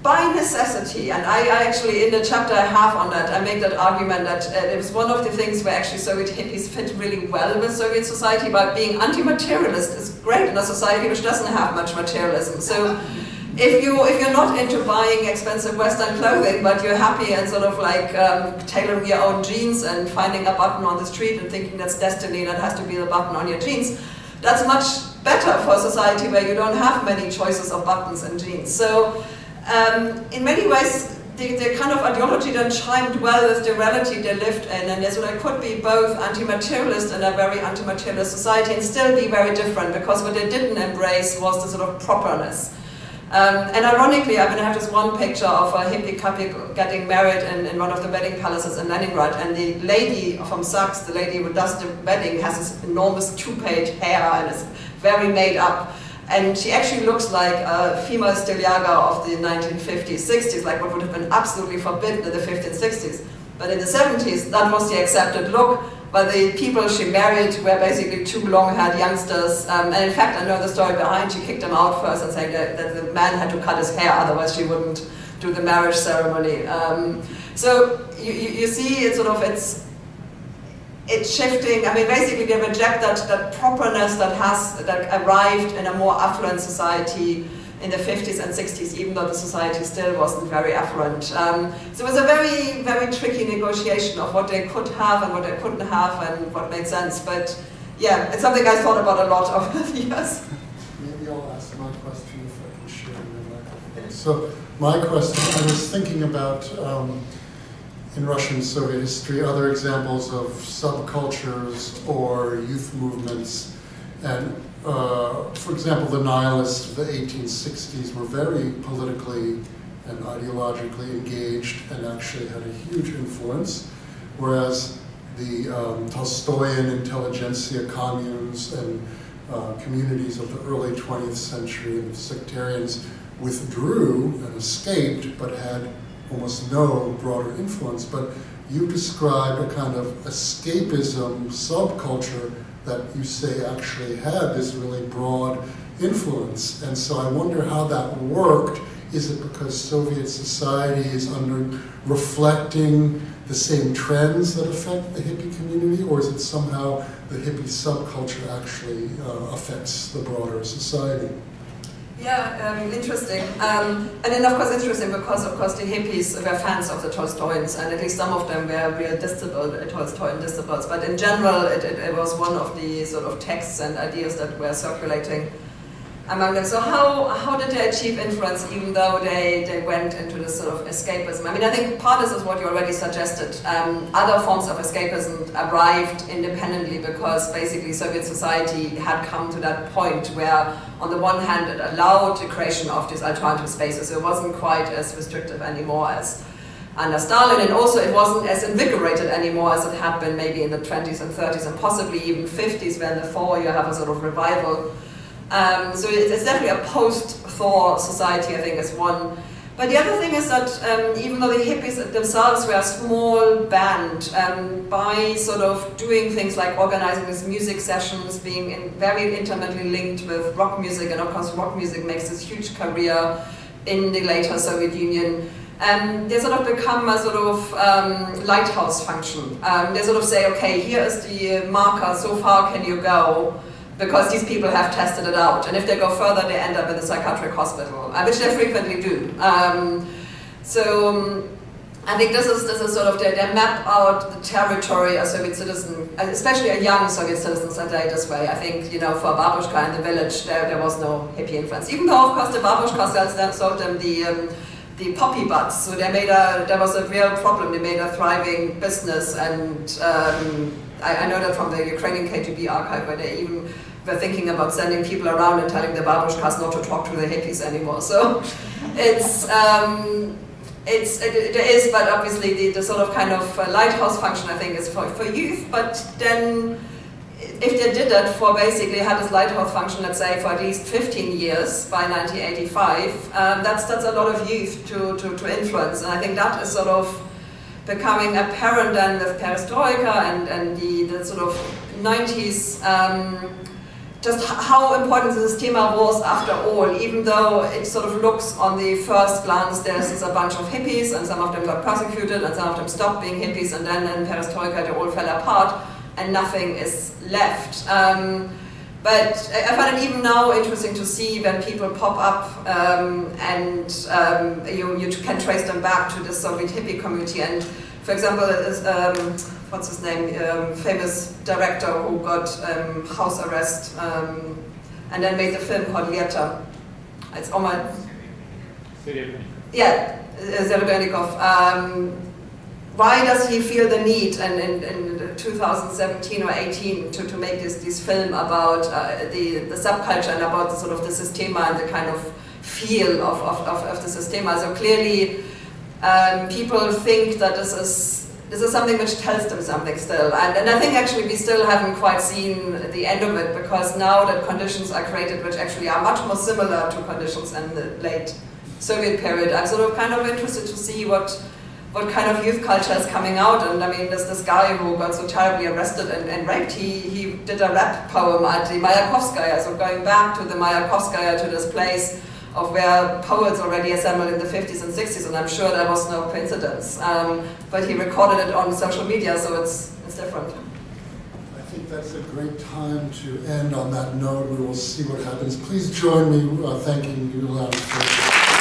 by necessity, and I, I, actually, in the chapter I have on that, I make that argument that uh, it was one of the things where actually Soviet hippies fit really well with Soviet society, but being anti-materialist is great in a society which doesn't have much materialism. So if you if you're not into buying expensive Western clothing, but you're happy and sort of like um, tailoring your own jeans and finding a button on the street and thinking that's destiny, that has to be the button on your jeans, that's much better for a society where you don't have many choices of buttons and jeans. So um, in many ways, the, the, kind of ideology then chimed well with the reality they lived in, and so they could be both anti-materialist and a very anti-materialist society and still be very different, because what they didn't embrace was the sort of properness. Um, and ironically, I mean, I have this one picture of a hippie couple getting married in, in one of the wedding palaces in Leningrad, and the lady from ZAGS, the lady who does the wedding, has this enormous two-page hair and is very made up. And she actually looks like a female Stiliaga of the 1950s, 60s, like what would have been absolutely forbidden in the 50s, 60s. But in the 70s, that was the accepted look. But the people she married were basically two long-haired youngsters. Um, and in fact, I know the story behind. She kicked them out first and said that, that, the man had to cut his hair, otherwise she wouldn't do the marriage ceremony. Um, so you, you, see, it's sort of it's it's shifting. I mean, basically, they reject that that properness that has that arrived in a more affluent society in the 50s and 60s, even though the society still wasn't very affluent. Um, so it was a very, very tricky negotiation of what they could have and what they couldn't have and what made sense. But yeah, it's something I thought about a lot over (laughs) the years. Maybe I'll ask my question if I can share microphone. So my question, I was thinking about um, in Russian Soviet history other examples of subcultures or youth movements and uh, for example, the nihilists of the 1860s were very politically and ideologically engaged and actually had a huge influence, whereas the um, Tolstoyan intelligentsia communes and uh, communities of the early 20th century and sectarians withdrew and escaped, but had almost no broader influence. But you describe a kind of escapism subculture that you say actually had this really broad influence. And so I wonder how that worked. Is it because Soviet society is under reflecting the same trends that affect the hippie community, or is it somehow the hippie subculture actually uh, affects the broader society? Yeah, um, interesting. Um, and then of course interesting because of course the hippies were fans of the Tolstoyans and at least some of them were real disciple, uh, Tolstoyan disciples. But in general it, it, it was one of the sort of texts and ideas that were circulating among them. So how, how did they achieve influence even though they, they went into this sort of escapism? I mean, I think part of this is what you already suggested. Um, other forms of escapism arrived independently because basically Soviet society had come to that point where on the one hand it allowed the creation of these alternative spaces. It wasn't quite as restrictive anymore as under Stalin, and also it wasn't as invigorated anymore as it had been maybe in the 20s and 30s and possibly even 50s when the fall you have a sort of revival um, so it's, definitely a post-Thaw society, I think, is one. But the other thing is that um, even though the hippies themselves were a small band, um, by sort of doing things like organizing these music sessions, being in, very intimately linked with rock music, and of course rock music makes this huge career in the later Soviet Union, um, they sort of become a sort of um, lighthouse function. Um, they sort of say, okay, here is the marker, so far can you go because these people have tested it out. And if they go further, they end up in a psychiatric hospital, uh, which they frequently do. Um, so um, I think this is, this is sort of, they, they map out the territory a Soviet citizen, especially a young Soviet citizen say this way. I think, you know, for Babushka in the village, there, there was no hippie influence. Even though, of course, the Babushka sold them the, um, the poppy butts. So they made a, there was a real problem. They made a thriving business and um, I, I, know that from the Ukrainian KGB archive where they even were thinking about sending people around and telling the babushkas not to talk to the hippies anymore. So (laughs) it's, um, it's, it, it is, but obviously the, the sort of kind of uh, lighthouse function I think is for, for youth, but then if they did that for basically had this lighthouse function, let's say, for at least 15 years by 1985, um, that's, that's a lot of youth to, to, to influence. And I think that is sort of becoming apparent then with perestroika and, and the, the sort of 90s, um, just how important this Sistema was after all, even though it sort of looks on the first glance there's a bunch of hippies and some of them got persecuted and some of them stopped being hippies and then in perestroika they all fell apart and nothing is left. Um, but I find it even now interesting to see when people pop up um, and um, you, you can trace them back to the Soviet hippie community. And for example, um, what's his name, um, famous director who got um, house arrest um, and then made the film called Leto. It's almost... Yeah, Serebrennikov why does he feel the need and in, in 2017 or 18 to, to make this, this film about uh, the, the subculture and about the sort of the Sistema and the kind of feel of, of, of, of the Sistema. So clearly um, people think that this is this is something which tells them something still. And, and I think actually we still haven't quite seen the end of it because now that conditions are created which actually are much more similar to conditions in the late Soviet period, I'm sort of kind of interested to see what what kind of youth culture is coming out. And I mean, there's this guy who got so terribly arrested and, and raped, he, he did a rap poem at the Mayakovskaya, so going back to the Mayakovskaya, to this place of where poets already assembled in the 50s and 60s, and I'm sure that was no coincidence. Um, but he recorded it on social media, so it's, it's different. I think that's a great time to end on that note. We will see what happens. Please join me uh, thanking you,